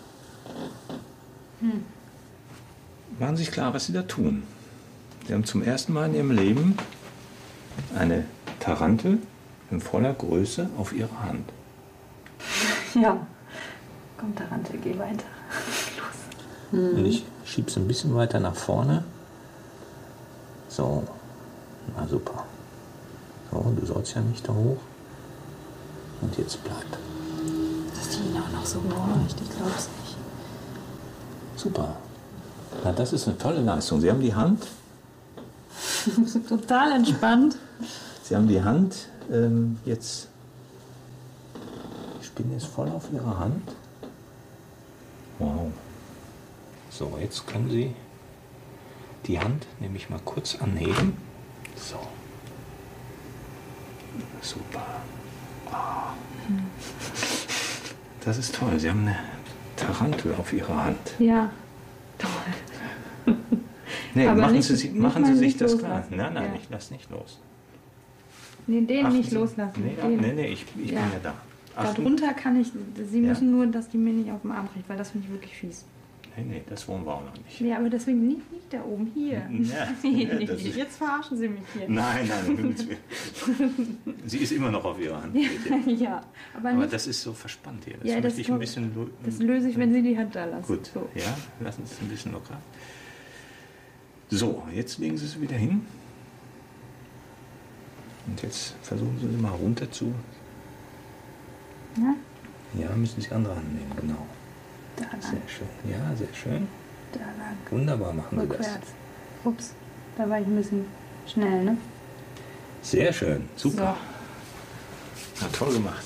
Speaker 2: Machen Sie sich klar, was Sie da tun. Sie haben zum ersten Mal in Ihrem Leben eine Tarantel in voller Größe auf Ihrer Hand.
Speaker 6: Ja. Komm, Tarante, geh weiter.
Speaker 2: Und ich schiebe es ein bisschen weiter nach vorne. So, na super. So, du sollst ja nicht da hoch. Und jetzt bleibt.
Speaker 6: Dass die ihn auch noch so gehorcht, ich glaub's nicht.
Speaker 2: Super. Na, das ist eine tolle Leistung. Sie haben die Hand,
Speaker 6: Total entspannt.
Speaker 2: Sie haben die Hand ähm, jetzt. Die Spinne ist voll auf Ihrer Hand. Wow. So, jetzt können Sie die Hand nämlich mal kurz anheben. So. Super. Ah. Das ist toll. Sie haben eine Tarantel auf Ihrer Hand.
Speaker 6: Ja. Toll.
Speaker 2: Nee, machen
Speaker 6: nicht-
Speaker 2: Sie, machen Sie sich das klar.
Speaker 6: loslassen.
Speaker 2: Nein, nein,
Speaker 6: Ja.
Speaker 2: ich lass nicht los.
Speaker 6: Nee, den
Speaker 2: Achten
Speaker 6: nicht
Speaker 2: Sie-
Speaker 6: loslassen.
Speaker 2: Nee,
Speaker 6: den.
Speaker 2: nee, nee, ich, ich
Speaker 6: Ja.
Speaker 2: bin ja da. Achtung.
Speaker 6: Darunter kann ich. Sie
Speaker 2: Ja.
Speaker 6: müssen nur, dass die mir nicht auf den Arm kriegt, weil das finde ich wirklich fies.
Speaker 2: Nee, nee, das wollen wir auch noch nicht.
Speaker 6: Nee, aber deswegen nicht, nicht da oben, hier.
Speaker 2: Ja,
Speaker 6: nee,
Speaker 2: ja,
Speaker 6: nee,
Speaker 2: ist-
Speaker 6: jetzt verarschen Sie mich hier.
Speaker 2: Nein, nein. Sie ist immer noch auf ihrer Hand. bitte.
Speaker 6: ja, aber,
Speaker 2: Aber das ist so verspannt hier. Das
Speaker 6: Ja, das
Speaker 2: möchte ich ein bisschen.
Speaker 6: das löse ich, wenn Sie die Hand da lassen.
Speaker 2: Gut,
Speaker 6: So.
Speaker 2: ja, lassen Sie es ein bisschen locker. So, jetzt legen Sie sie wieder hin. Und jetzt versuchen Sie sie mal runter zu.
Speaker 6: Ja?
Speaker 2: Ja, müssen Sie andere Hand nehmen, genau.
Speaker 6: Da lang,
Speaker 2: Sehr schön. Ja, sehr schön.
Speaker 6: da lang.
Speaker 2: Wunderbar machen Sie das.
Speaker 6: Rückwärts. Ups, da war ich ein bisschen schnell, ne?
Speaker 2: Sehr schön, super. Na, toll gemacht.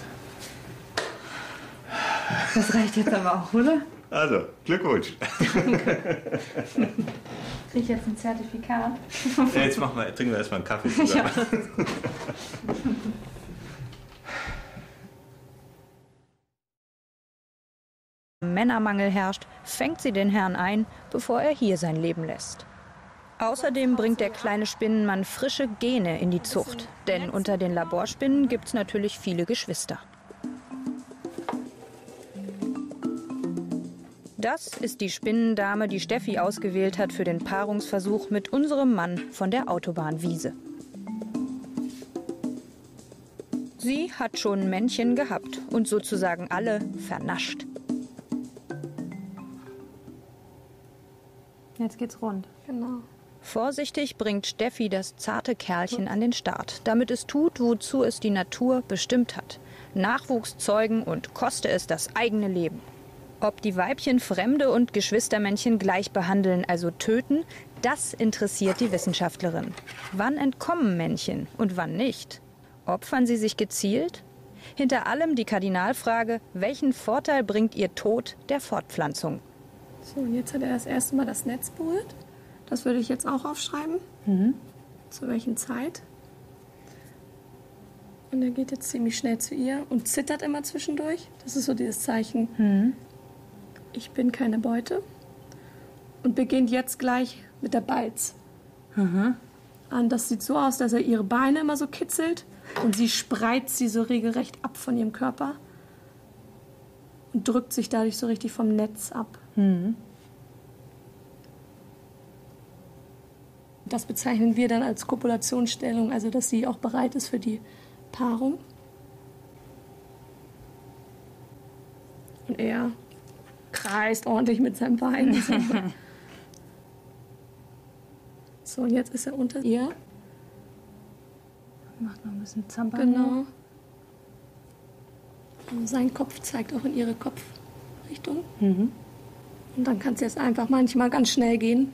Speaker 6: Das reicht jetzt aber auch, oder?
Speaker 2: Also, Glückwunsch.
Speaker 6: Krieg ich jetzt ein Zertifikat?
Speaker 2: Ja, jetzt machen wir, trinken wir erstmal einen Kaffee
Speaker 6: Ja,
Speaker 2: zusammen.
Speaker 6: das ist gut.
Speaker 1: Männermangel herrscht, fängt sie den Herrn ein, bevor er hier sein Leben lässt. Außerdem bringt der kleine Spinnenmann frische Gene in die Zucht, denn unter den Laborspinnen gibt es natürlich viele Geschwister. Das ist die Spinnendame, die Steffi ausgewählt hat für den Paarungsversuch mit unserem Mann von der Autobahnwiese. Sie hat schon Männchen gehabt und sozusagen alle vernascht.
Speaker 6: Jetzt geht's rund.
Speaker 7: Genau.
Speaker 1: Vorsichtig bringt Steffi das zarte Kerlchen an den Start, damit es tut, wozu es die Natur bestimmt hat. Nachwuchs zeugen und koste es das eigene Leben. Ob die Weibchen Fremde und Geschwistermännchen gleich behandeln, also töten, das interessiert die Wissenschaftlerin. Wann entkommen Männchen und wann nicht? Opfern sie sich gezielt? Hinter allem die Kardinalfrage, welchen Vorteil bringt ihr Tod der Fortpflanzung?
Speaker 7: So, jetzt hat er das erste Mal das Netz berührt. Das würde ich jetzt auch aufschreiben. Zu welchen Zeit. Und er geht jetzt ziemlich schnell zu ihr und zittert immer zwischendurch. Das ist so dieses Zeichen, ich bin keine Beute. Und beginnt jetzt gleich mit der Balz. an. Das sieht so aus, dass er ihre Beine immer so kitzelt und sie spreizt sie so regelrecht ab von ihrem Körper und drückt sich dadurch so richtig vom Netz ab.
Speaker 6: Mhm.
Speaker 7: Das bezeichnen wir dann als Kopulationsstellung, also dass sie auch bereit ist für die Paarung. Und er kreist ordentlich mit seinem Bein. so, und jetzt ist er unter ihr.
Speaker 6: Macht noch ein bisschen Zampa.
Speaker 7: Genau. Sein Kopf zeigt auch in ihre Kopfrichtung.
Speaker 6: Mhm.
Speaker 7: Und dann kann es jetzt einfach manchmal ganz schnell gehen,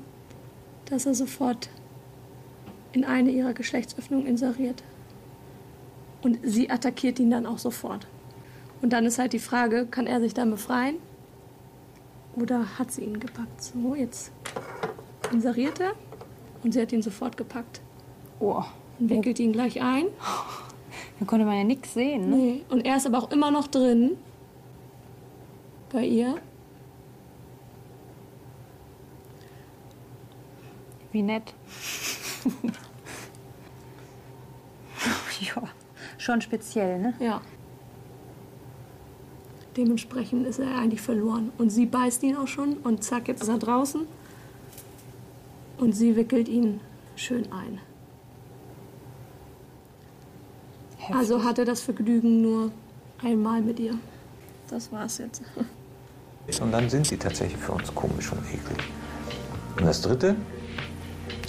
Speaker 7: dass er sofort in eine ihrer Geschlechtsöffnungen inseriert. Und sie attackiert ihn dann auch sofort. Und dann ist halt die Frage, kann er sich dann befreien? Oder hat sie ihn gepackt? So, jetzt inseriert er und sie hat ihn sofort gepackt.
Speaker 6: Oh.
Speaker 7: Und wickelt ihn gleich ein.
Speaker 6: Da konnte man ja nichts sehen. Ne?
Speaker 7: Nee. Und er ist aber auch immer noch drin bei ihr.
Speaker 6: Wie nett. ja, schon speziell, ne?
Speaker 7: Ja. Dementsprechend ist er eigentlich verloren. Und sie beißt ihn auch schon und zack, jetzt ist er draußen. Und sie wickelt ihn schön ein.
Speaker 6: Heftig.
Speaker 7: Also hat er das Vergnügen nur einmal mit ihr. Das war's jetzt.
Speaker 10: Und dann sind sie tatsächlich für uns komisch und eklig. Und das dritte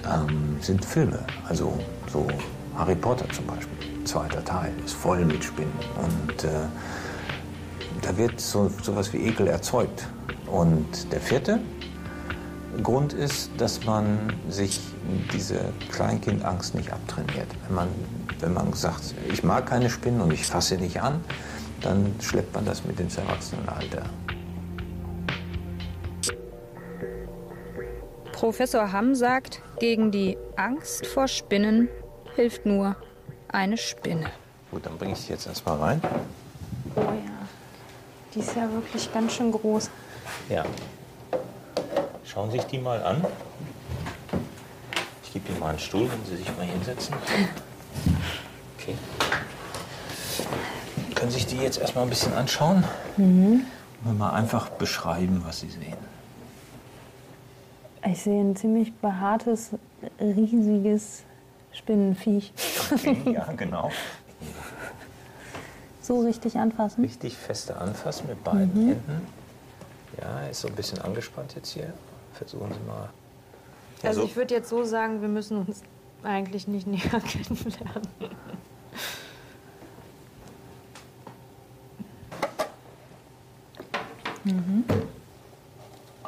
Speaker 10: ähm, sind Filme. Also so Harry Potter zum Beispiel. Zweiter Teil ist voll mit Spinnen. Und äh, da wird so sowas wie Ekel erzeugt. Und der vierte Grund ist, dass man sich diese Kleinkindangst nicht abtrainiert. Wenn man, wenn man sagt, ich mag keine Spinnen und ich fasse nicht an, dann schleppt man das mit ins Erwachsenenalter.
Speaker 1: Professor Hamm sagt, gegen die Angst vor Spinnen hilft nur eine Spinne.
Speaker 10: Gut, dann bringe ich sie jetzt erstmal rein.
Speaker 6: Oh ja. Die ist ja wirklich ganz schön groß.
Speaker 2: Ja. Schauen Sie sich die mal an. Ich gebe Ihnen mal einen Stuhl, wenn Sie sich mal hinsetzen. Okay. Können Sie sich die jetzt erstmal ein bisschen anschauen?
Speaker 6: Mhm.
Speaker 2: Und mal einfach beschreiben, was Sie sehen.
Speaker 6: Ich sehe ein ziemlich behaartes, riesiges Spinnenviech.
Speaker 2: Ja, genau.
Speaker 6: So richtig anfassen.
Speaker 2: Richtig feste anfassen mit beiden
Speaker 6: Mhm.
Speaker 2: Händen. Ja, er ist so ein bisschen angespannt jetzt hier. Versuchen Sie mal. Ja,
Speaker 6: Also
Speaker 2: so-
Speaker 6: ich würde jetzt so sagen, wir müssen uns eigentlich nicht näher kennenlernen. Mhm.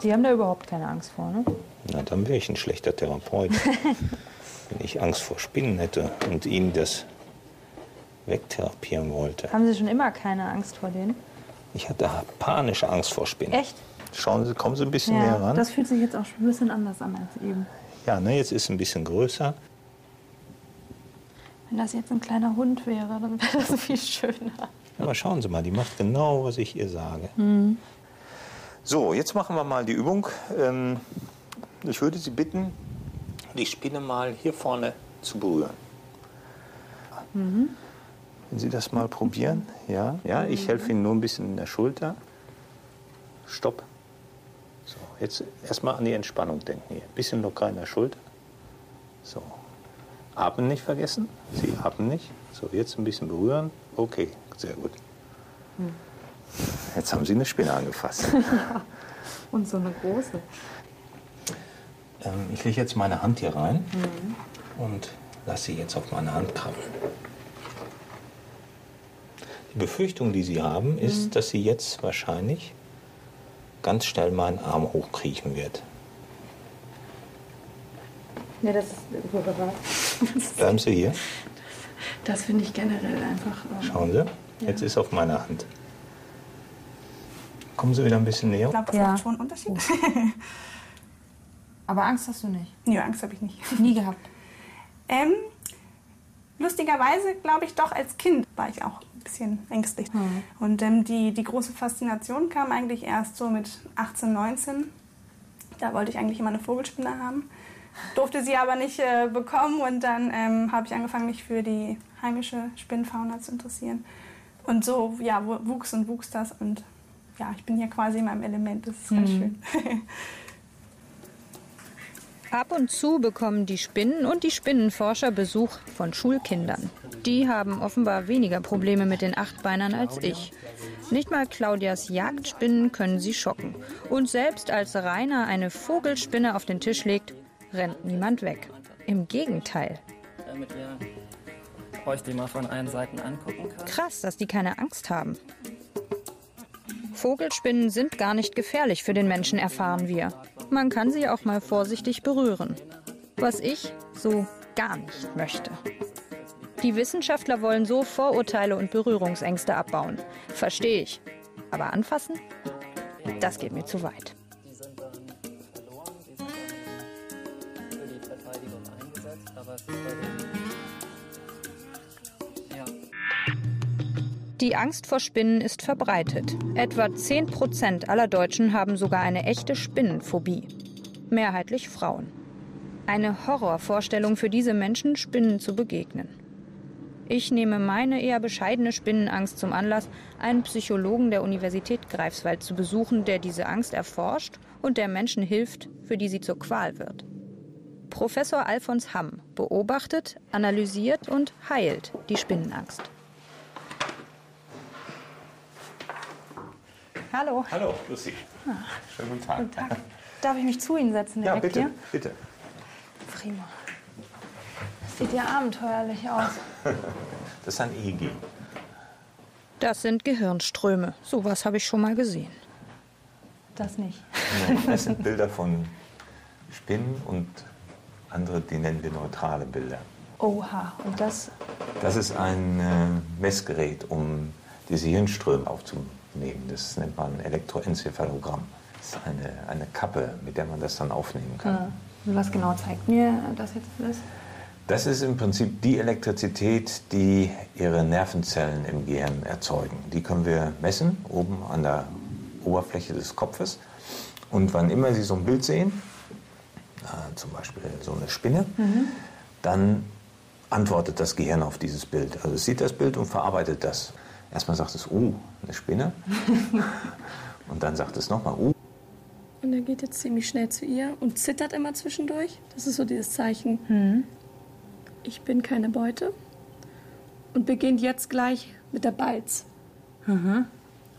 Speaker 6: Sie haben da überhaupt keine Angst vor, ne?
Speaker 2: Na, dann wäre ich ein schlechter Therapeut. Wenn ich Angst vor Spinnen hätte und Ihnen das wegtherapieren wollte.
Speaker 6: Haben Sie schon immer keine Angst vor denen?
Speaker 2: Ich hatte panische Angst vor Spinnen.
Speaker 6: Echt?
Speaker 2: Schauen Sie, kommen Sie ein bisschen näher ran.
Speaker 6: das fühlt sich jetzt auch schon ein bisschen anders an als eben.
Speaker 2: Ja, ne, jetzt ist es ein bisschen größer.
Speaker 6: Wenn das jetzt ein kleiner Hund wäre, dann wäre das viel schöner.
Speaker 2: Aber schauen Sie mal, die macht genau, was ich ihr sage.
Speaker 6: Mhm.
Speaker 2: So, jetzt machen wir mal die Übung. Ähm, Ich würde Sie bitten, die Spinne mal hier vorne zu berühren.
Speaker 6: Mhm.
Speaker 2: Wenn Sie das mal probieren, ja, ja, ich helfe Ihnen nur ein bisschen in der Schulter. Stopp. So, jetzt erstmal an die Entspannung denken hier. Ein bisschen locker in der Schulter. So. Atmen nicht vergessen. Sie atmen nicht. So, jetzt ein bisschen berühren. Okay, sehr gut.
Speaker 6: Hm.
Speaker 2: Jetzt haben Sie eine Spinne angefasst.
Speaker 6: Und so eine große.
Speaker 2: Ähm, ich lege jetzt meine Hand hier rein
Speaker 6: Mhm.
Speaker 2: und lasse sie jetzt auf meine Hand krabbeln. Die Befürchtung, die Sie haben, ist,
Speaker 6: Mhm.
Speaker 2: dass sie jetzt wahrscheinlich ganz schnell meinen Arm hochkriechen wird.
Speaker 6: Ja, das ist.
Speaker 2: Bleiben Sie hier.
Speaker 6: Das finde ich generell einfach. ähm,
Speaker 2: Schauen Sie. Jetzt ist auf meiner Hand. Kommen Sie wieder ein bisschen näher.
Speaker 8: Ich glaube, das
Speaker 6: Ja.
Speaker 8: macht schon einen Unterschied.
Speaker 6: Aber Angst hast du nicht.
Speaker 8: Nö, Angst habe ich nicht.
Speaker 6: Nie gehabt.
Speaker 8: Ähm, lustigerweise, glaube ich, doch als Kind war ich auch ein bisschen ängstlich.
Speaker 6: Hm.
Speaker 8: Und ähm, die, die große Faszination kam eigentlich erst so mit 18, 19. Da wollte ich eigentlich immer eine Vogelspinne haben. Durfte sie aber nicht äh, bekommen und dann ähm, habe ich angefangen, mich für die heimische Spinnenfauna zu interessieren. Und so ja, wuchs und wuchs das und ja, ich bin hier quasi in meinem Element. Das ist ganz
Speaker 1: Mhm.
Speaker 8: schön.
Speaker 1: Ab und zu bekommen die Spinnen und die Spinnenforscher Besuch von Schulkindern. Die haben offenbar weniger Probleme mit den Achtbeinern als ich. Nicht mal Claudias Jagdspinnen können sie schocken. Und selbst als Rainer eine Vogelspinne auf den Tisch legt, rennt niemand weg. Im Gegenteil.
Speaker 9: Damit ihr euch die mal von allen Seiten angucken könnt.
Speaker 1: Krass, dass die keine Angst haben. Vogelspinnen sind gar nicht gefährlich für den Menschen, erfahren wir. Man kann sie auch mal vorsichtig berühren. Was ich so gar nicht möchte. Die Wissenschaftler wollen so Vorurteile und Berührungsängste abbauen. Verstehe ich. Aber anfassen? Das geht mir zu weit.
Speaker 9: Die
Speaker 1: Angst vor Spinnen ist verbreitet. Etwa 10 Prozent aller Deutschen haben sogar eine echte Spinnenphobie. Mehrheitlich Frauen. Eine Horrorvorstellung für diese Menschen, Spinnen zu begegnen. Ich nehme meine eher bescheidene Spinnenangst zum Anlass, einen Psychologen der Universität Greifswald zu besuchen, der diese Angst erforscht und der Menschen hilft, für die sie zur Qual wird. Professor Alfons Hamm beobachtet, analysiert und heilt die Spinnenangst.
Speaker 6: Hallo.
Speaker 2: Hallo, Lucy. Schönen guten Tag.
Speaker 6: Guten Tag. Darf ich mich zu Ihnen setzen
Speaker 2: Ja, bitte,
Speaker 6: hier?
Speaker 2: bitte.
Speaker 6: Prima. Das sieht ja abenteuerlich aus.
Speaker 2: Das ist ein EEG.
Speaker 1: Das sind Gehirnströme. Sowas habe ich schon mal gesehen.
Speaker 6: Das nicht.
Speaker 2: Das sind Bilder von Spinnen und andere, die nennen wir neutrale Bilder.
Speaker 6: Oha. Und das.
Speaker 2: Das ist ein äh, Messgerät, um diese Hirnströme aufzunehmen. Das nennt man Elektroenzephalogramm. Das ist eine, eine Kappe, mit der man das dann aufnehmen kann.
Speaker 6: äh, Was genau zeigt mir das jetzt alles?
Speaker 2: Das ist im Prinzip die Elektrizität, die ihre Nervenzellen im Gehirn erzeugen. Die können wir messen, oben an der Oberfläche des Kopfes. Und wann immer Sie so ein Bild sehen, äh, zum Beispiel so eine Spinne, dann antwortet das Gehirn auf dieses Bild. Also es sieht das Bild und verarbeitet das. Erstmal sagt es, oh, eine Spinne. und dann sagt es nochmal, oh,
Speaker 7: Und er geht jetzt ziemlich schnell zu ihr und zittert immer zwischendurch. Das ist so dieses Zeichen,
Speaker 6: Hm.
Speaker 7: ich bin keine Beute. Und beginnt jetzt gleich mit der Balz.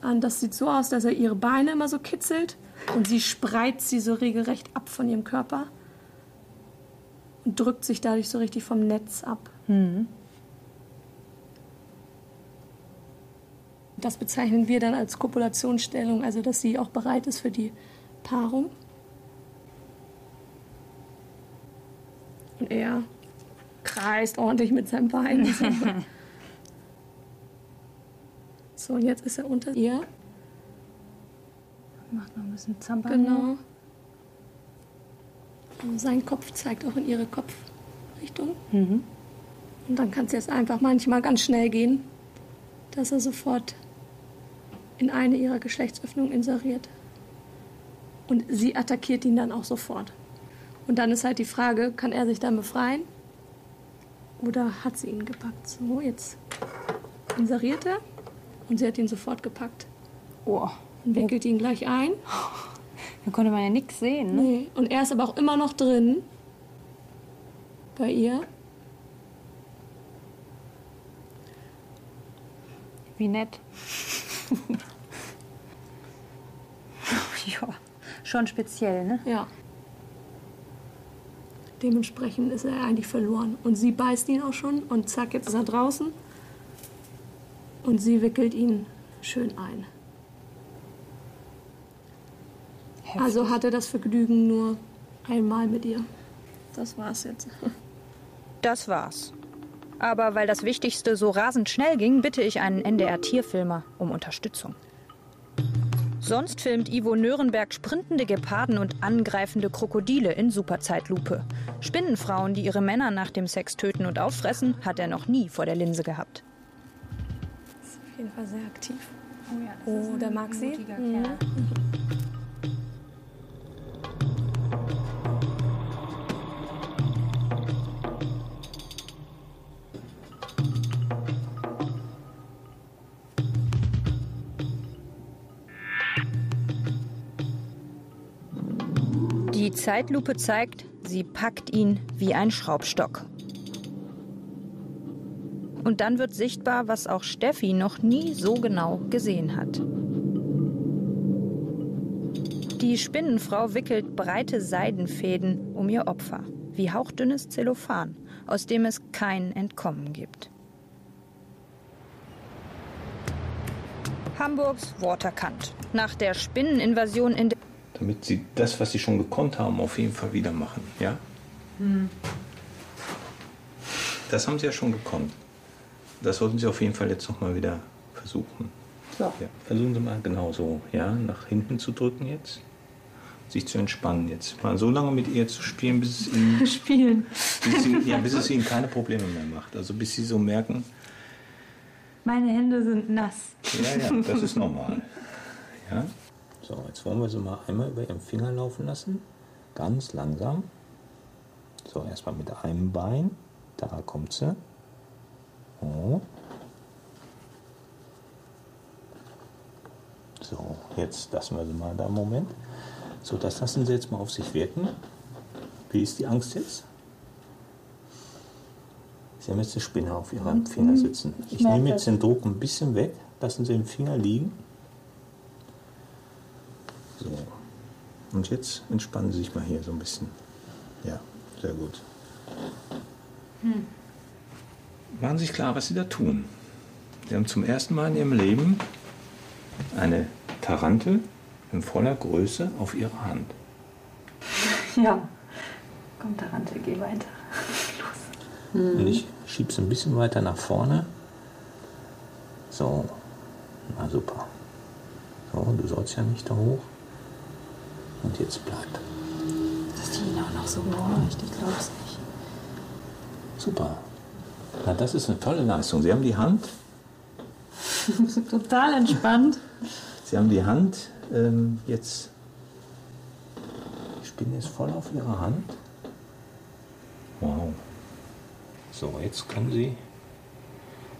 Speaker 7: Und das sieht so aus, dass er ihre Beine immer so kitzelt und sie spreizt sie so regelrecht ab von ihrem Körper und drückt sich dadurch so richtig vom Netz ab. Das bezeichnen wir dann als Kopulationsstellung, also dass sie auch bereit ist für die Paarung. Und er kreist ordentlich mit seinem Bein. so, und jetzt ist er unter ihr.
Speaker 6: Macht noch ein bisschen Zampa.
Speaker 7: Genau. Und sein Kopf zeigt auch in ihre Kopfrichtung.
Speaker 6: Mhm.
Speaker 7: Und dann kann es jetzt einfach manchmal ganz schnell gehen, dass er sofort in eine ihrer Geschlechtsöffnungen inseriert. Und sie attackiert ihn dann auch sofort. Und dann ist halt die Frage, kann er sich dann befreien? Oder hat sie ihn gepackt? So, jetzt inseriert er und sie hat ihn sofort gepackt.
Speaker 6: Oh.
Speaker 7: Und wickelt ihn gleich ein.
Speaker 6: Da konnte man ja nichts sehen. Ne?
Speaker 7: Nee. Und er ist aber auch immer noch drin. Bei ihr.
Speaker 6: Wie nett. Ja, schon speziell, ne?
Speaker 7: Ja. Dementsprechend ist er eigentlich verloren. Und sie beißt ihn auch schon und zack, jetzt ist er draußen. Und sie wickelt ihn schön ein. Also hat er das Vergnügen nur einmal mit ihr. Das war's jetzt.
Speaker 1: Das war's. Aber weil das Wichtigste so rasend schnell ging, bitte ich einen NDR-Tierfilmer um Unterstützung. Sonst filmt Ivo Nürnberg sprintende Geparden und angreifende Krokodile in Superzeitlupe. Spinnenfrauen, die ihre Männer nach dem Sex töten und auffressen, hat er noch nie vor der Linse gehabt.
Speaker 7: Ist auf jeden Fall sehr aktiv.
Speaker 6: Oh, ja,
Speaker 7: Oh, der mag sie. Mhm.
Speaker 1: Zeitlupe zeigt, sie packt ihn wie ein Schraubstock. Und dann wird sichtbar, was auch Steffi noch nie so genau gesehen hat. Die Spinnenfrau wickelt breite Seidenfäden um ihr Opfer, wie hauchdünnes Zellophan, aus dem es kein Entkommen gibt. Hamburgs Waterkant. Nach der Spinneninvasion in der
Speaker 2: Damit sie das, was sie schon gekonnt haben, auf jeden Fall wieder machen. Ja? Das haben sie ja schon gekonnt. Das sollten sie auf jeden Fall jetzt nochmal wieder versuchen.
Speaker 7: So.
Speaker 2: Ja, versuchen Sie mal genau so, ja, nach hinten zu drücken jetzt. Sich zu entspannen jetzt. Mal so lange mit ihr zu spielen, bis es ihnen,
Speaker 6: Spielen.
Speaker 2: bis, ihnen, ja, bis es ihnen keine Probleme mehr macht. Also bis sie so merken,
Speaker 6: Meine Hände sind nass.
Speaker 2: ja, ja, das ist normal. Ja? So, jetzt wollen wir sie mal einmal über ihren Finger laufen lassen. Ganz langsam. So, erstmal mit einem Bein. Da kommt sie. Oh. So, jetzt lassen wir sie mal da einen Moment. So, das lassen Sie jetzt mal auf sich wirken. Wie ist die Angst jetzt? Sie haben jetzt eine Spinne auf Ihrem Finger sitzen. Ich
Speaker 6: merke
Speaker 2: nehme jetzt den Druck ein bisschen weg. Lassen Sie den Finger liegen. So. Und jetzt entspannen Sie sich mal hier so ein bisschen. Ja, sehr gut. Machen Sie sich klar, was Sie da tun. Sie haben zum ersten Mal in Ihrem Leben eine Tarantel in voller Größe auf Ihrer Hand.
Speaker 6: Ja. Komm, Tarante, geh weiter.
Speaker 2: Und ich schiebe es ein bisschen weiter nach vorne. So, na super. So, du sollst ja nicht da hoch. Und jetzt bleibt.
Speaker 6: Dass die ihn auch noch so gehorcht, ich glaub's nicht.
Speaker 2: Super. Na, das ist eine tolle Leistung. Sie haben die Hand,
Speaker 6: Total entspannt.
Speaker 2: Sie haben die Hand ähm, jetzt. Die Spinne ist voll auf Ihrer Hand. Wow. So, jetzt können Sie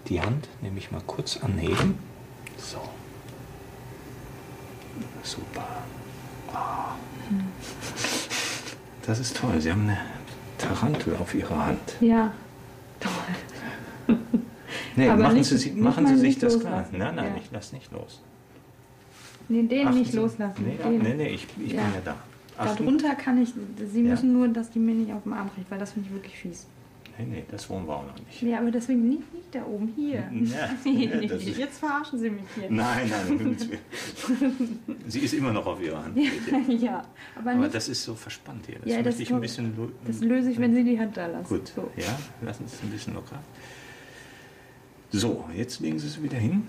Speaker 2: die Hand nämlich mal kurz anheben. So. Super. Ah. Das ist toll. Sie haben eine Tarantel auf Ihrer Hand.
Speaker 6: Ja.
Speaker 2: Nee,
Speaker 6: Aber
Speaker 2: machen
Speaker 6: nicht-
Speaker 2: Sie, machen Sie sich das klar.
Speaker 6: loslassen.
Speaker 2: Nein, nein,
Speaker 6: Ja.
Speaker 2: ich lass nicht los.
Speaker 6: Nee, den
Speaker 2: Achten
Speaker 6: nicht
Speaker 2: Sie-
Speaker 6: loslassen.
Speaker 2: Nee,
Speaker 6: den.
Speaker 2: nee, nee ich, ich
Speaker 6: Ja.
Speaker 2: bin ja da. Achtung.
Speaker 6: Darunter kann ich, Sie
Speaker 2: Ja.
Speaker 6: müssen nur, dass die mir nicht auf den Arm kriegt, weil das finde ich wirklich fies.
Speaker 2: Nee, nee, das wollen wir auch noch nicht.
Speaker 6: Nee, aber deswegen nicht, nicht da oben, hier.
Speaker 2: Ja,
Speaker 6: nee,
Speaker 2: ja,
Speaker 6: nee,
Speaker 2: das ist-
Speaker 6: jetzt verarschen Sie mich hier.
Speaker 2: Nein, nein. Sie ist immer noch auf ihrer Hand.
Speaker 6: Ja, ja, aber,
Speaker 2: Aber das ist so verspannt hier. Das
Speaker 6: Ja, das
Speaker 2: möchte ich ein bisschen. lo-
Speaker 6: das löse ich, wenn Sie die Hand da lassen.
Speaker 2: Gut,
Speaker 6: So.
Speaker 2: ja, lassen Sie es ein bisschen locker. So, jetzt legen Sie es wieder hin.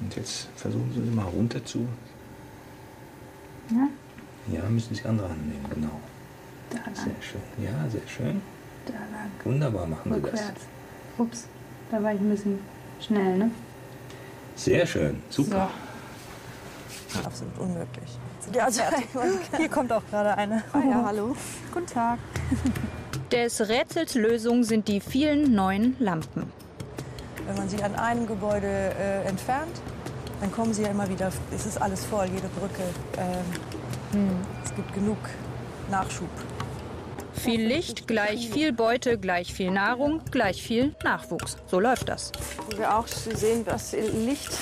Speaker 2: Und jetzt versuchen Sie mal runter zu.
Speaker 6: Ja?
Speaker 2: Ja, müssen Sie andere Hand nehmen, genau. Sehr schön. Ja, sehr schön.
Speaker 6: da lang.
Speaker 2: Wunderbar machen Sie das.
Speaker 6: Rückwärts. Ups, da war ich ein bisschen schnell, ne?
Speaker 2: Sehr schön, super.
Speaker 4: Absolut unmöglich. Ja, also, hier kommt auch gerade eine. Ah ja, hallo. Guten Tag.
Speaker 1: Des Rätsels Lösung sind die vielen neuen Lampen.
Speaker 4: Wenn man sie an einem Gebäude äh, entfernt, dann kommen sie ja immer wieder. Es ist alles voll, jede Brücke. Ähm, Es gibt genug Nachschub.
Speaker 1: Viel Licht, gleich viel Beute, gleich viel Nahrung, gleich viel Nachwuchs. So läuft das.
Speaker 4: Wo wir auch sehen, was Licht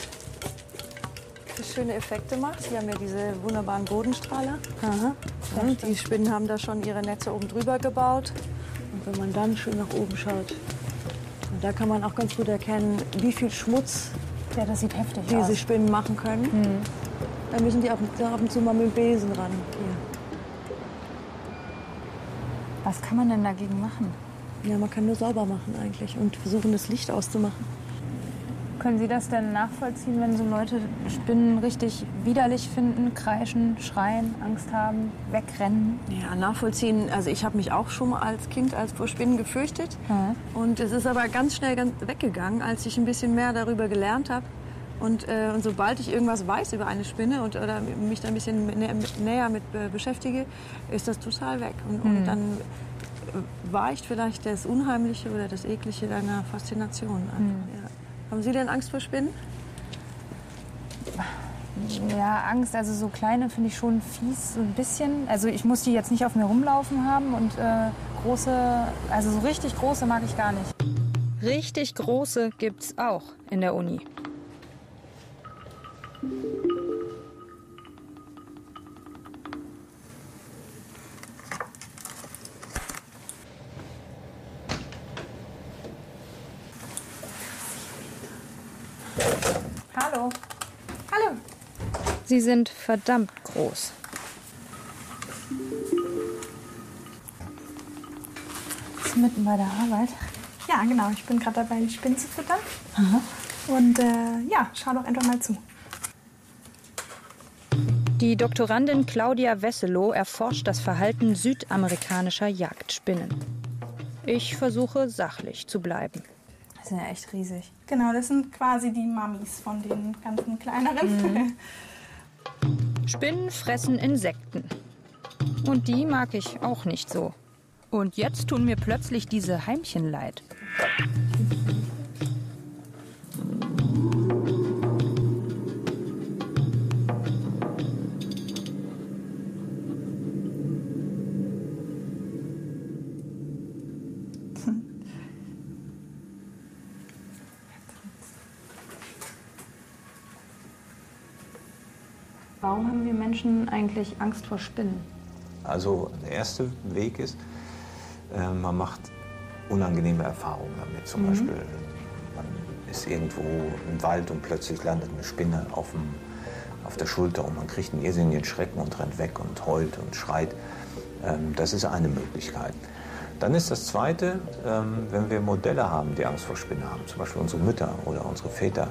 Speaker 4: für schöne Effekte macht. Sie haben ja diese wunderbaren Bodenstrahler. Ja, die Spinnen haben da schon ihre Netze oben drüber gebaut. Und wenn man dann schön nach oben schaut, da kann man auch ganz gut erkennen, wie viel Schmutz
Speaker 6: Ja, das sieht heftig
Speaker 4: diese Spinnen machen können. Da müssen die ab, ab und zu mal mit dem Besen ran. Hier.
Speaker 6: Was kann man denn dagegen machen?
Speaker 4: Ja, man kann nur sauber machen eigentlich und versuchen, das Licht auszumachen.
Speaker 6: Können Sie das denn nachvollziehen, wenn so Leute Spinnen richtig widerlich finden, kreischen, schreien, Angst haben, wegrennen?
Speaker 4: Ja, nachvollziehen. Also ich habe mich auch schon mal als Kind als vor Spinnen gefürchtet. Und es ist aber ganz schnell ganz weggegangen, als ich ein bisschen mehr darüber gelernt habe. Und, äh, und sobald ich irgendwas weiß über eine Spinne und, oder mich da ein bisschen nä näher mit äh, beschäftige, ist das total weg. Und, und dann äh, weicht vielleicht das Unheimliche oder das Eklige deiner Faszination an. Ja. Haben Sie denn Angst vor Spinnen?
Speaker 6: ja, Angst, also so kleine finde ich schon fies, so ein bisschen. Also ich muss die jetzt nicht auf mir rumlaufen haben und äh, große, also so richtig große mag ich gar nicht.
Speaker 1: Richtig große gibt's auch in der Uni.
Speaker 6: Hallo. Hallo.
Speaker 1: Sie sind verdammt groß.
Speaker 6: Bist du mitten bei der Arbeit?
Speaker 8: Ja, genau. Ich bin gerade dabei, die Spinnen zu füttern. Und äh, ja, schau doch einfach mal zu.
Speaker 1: Die Doktorandin Claudia Wesselow erforscht das Verhalten südamerikanischer Jagdspinnen. Ich versuche sachlich zu bleiben.
Speaker 6: Das sind ja echt riesig.
Speaker 8: Genau, das sind quasi die Mamis von den ganzen kleineren.
Speaker 1: Spinnen fressen Insekten. Und die mag ich auch nicht so. Und jetzt tun mir plötzlich diese Heimchen leid.
Speaker 6: Warum haben wir Menschen eigentlich Angst vor Spinnen?
Speaker 10: Also der erste Weg ist, äh, man macht unangenehme Erfahrungen damit. Zum Beispiel, man ist irgendwo im Wald und plötzlich landet eine Spinne auf, dem, auf der Schulter und man kriegt einen irrsinnigen Schrecken und rennt weg und heult und schreit. Ähm, das ist eine Möglichkeit. Dann ist das Zweite, ähm, wenn wir Modelle haben, die Angst vor Spinnen haben, zum Beispiel unsere Mütter oder unsere Väter,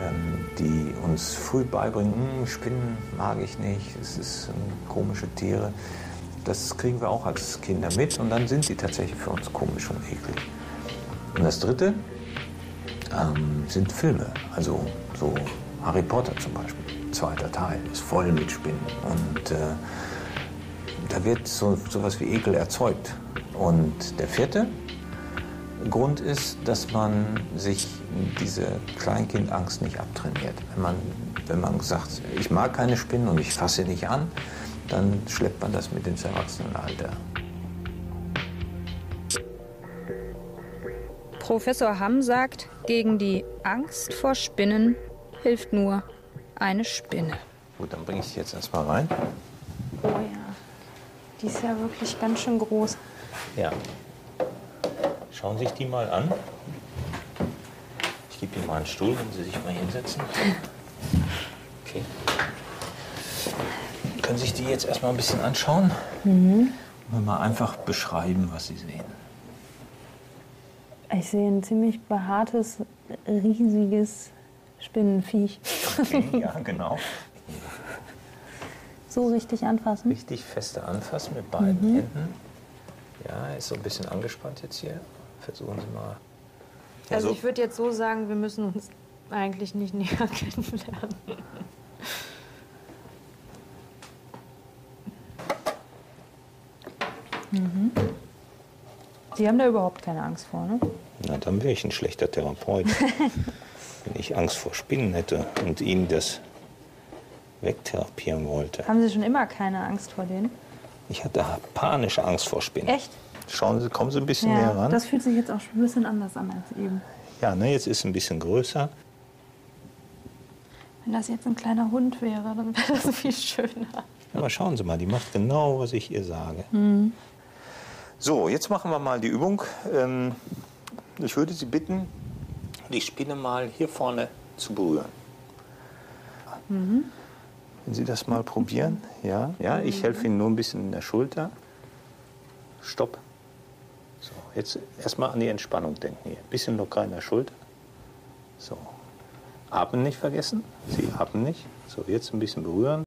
Speaker 10: ähm, die uns früh beibringen, "Hm, Spinnen mag ich nicht, es ist ähm, komische Tiere. Das kriegen wir auch als Kinder mit und dann sind sie tatsächlich für uns komisch und eklig. Und das Dritte ähm, sind Filme, also so Harry Potter zum Beispiel, zweiter Teil, ist voll mit Spinnen und äh, da wird so sowas wie Ekel erzeugt. Und der vierte Grund ist, dass man sich diese Kleinkindangst nicht abtrainiert. Wenn man, wenn man sagt, ich mag keine Spinnen und ich fasse nicht an, dann schleppt man das mit ins Erwachsenenalter.
Speaker 1: Professor Hamm sagt, gegen die Angst vor Spinnen hilft nur eine Spinne.
Speaker 10: Gut, dann bringe ich die jetzt erstmal rein.
Speaker 6: Oh ja. Die ist ja wirklich ganz schön groß.
Speaker 2: Ja. Schauen Sie sich die mal an. Ich gebe Ihnen mal einen Stuhl, wenn Sie sich mal hinsetzen. Okay. Können Sie sich die jetzt erstmal ein bisschen anschauen?
Speaker 6: Mhm.
Speaker 2: Und mal einfach beschreiben, was Sie sehen.
Speaker 6: Ich sehe ein ziemlich behaartes, riesiges Spinnenviech.
Speaker 2: Okay, ja, genau.
Speaker 6: So richtig anfassen.
Speaker 2: Richtig feste anfassen mit beiden
Speaker 6: Mhm.
Speaker 2: Händen. Ja, ist so ein bisschen angespannt jetzt hier. Versuchen Sie mal.
Speaker 6: Also
Speaker 2: so-
Speaker 6: ich würde jetzt so sagen, wir müssen uns eigentlich nicht näher kennenlernen. Mhm. Sie haben da überhaupt keine Angst vor, ne?
Speaker 2: Na, dann wäre ich ein schlechter Therapeut. Wenn ich Angst vor Spinnen hätte und Ihnen das wegtherapieren wollte.
Speaker 6: Haben Sie schon immer keine Angst vor denen?
Speaker 2: Ich hatte panische Angst vor Spinnen.
Speaker 6: Echt?
Speaker 2: Schauen Sie, kommen Sie ein bisschen näher ran.
Speaker 6: das fühlt sich jetzt auch schon ein bisschen anders an als eben.
Speaker 2: Ja, ne, jetzt ist es ein bisschen größer.
Speaker 6: Wenn das jetzt ein kleiner Hund wäre, dann wäre das viel schöner.
Speaker 2: Aber schauen Sie mal, die macht genau, was ich ihr sage.
Speaker 6: Mhm.
Speaker 2: So, jetzt machen wir mal die Übung. Ähm, ich würde Sie bitten, die Spinne mal hier vorne zu berühren.
Speaker 6: Mhm.
Speaker 2: Wenn Sie das mal probieren. Ja, ja ich helfe Ihnen nur ein bisschen in der Schulter. Stopp. Jetzt erstmal an die Entspannung denken hier. Ein bisschen locker in der Schulter. So. Atmen nicht vergessen. Sie atmen nicht. So, jetzt ein bisschen berühren.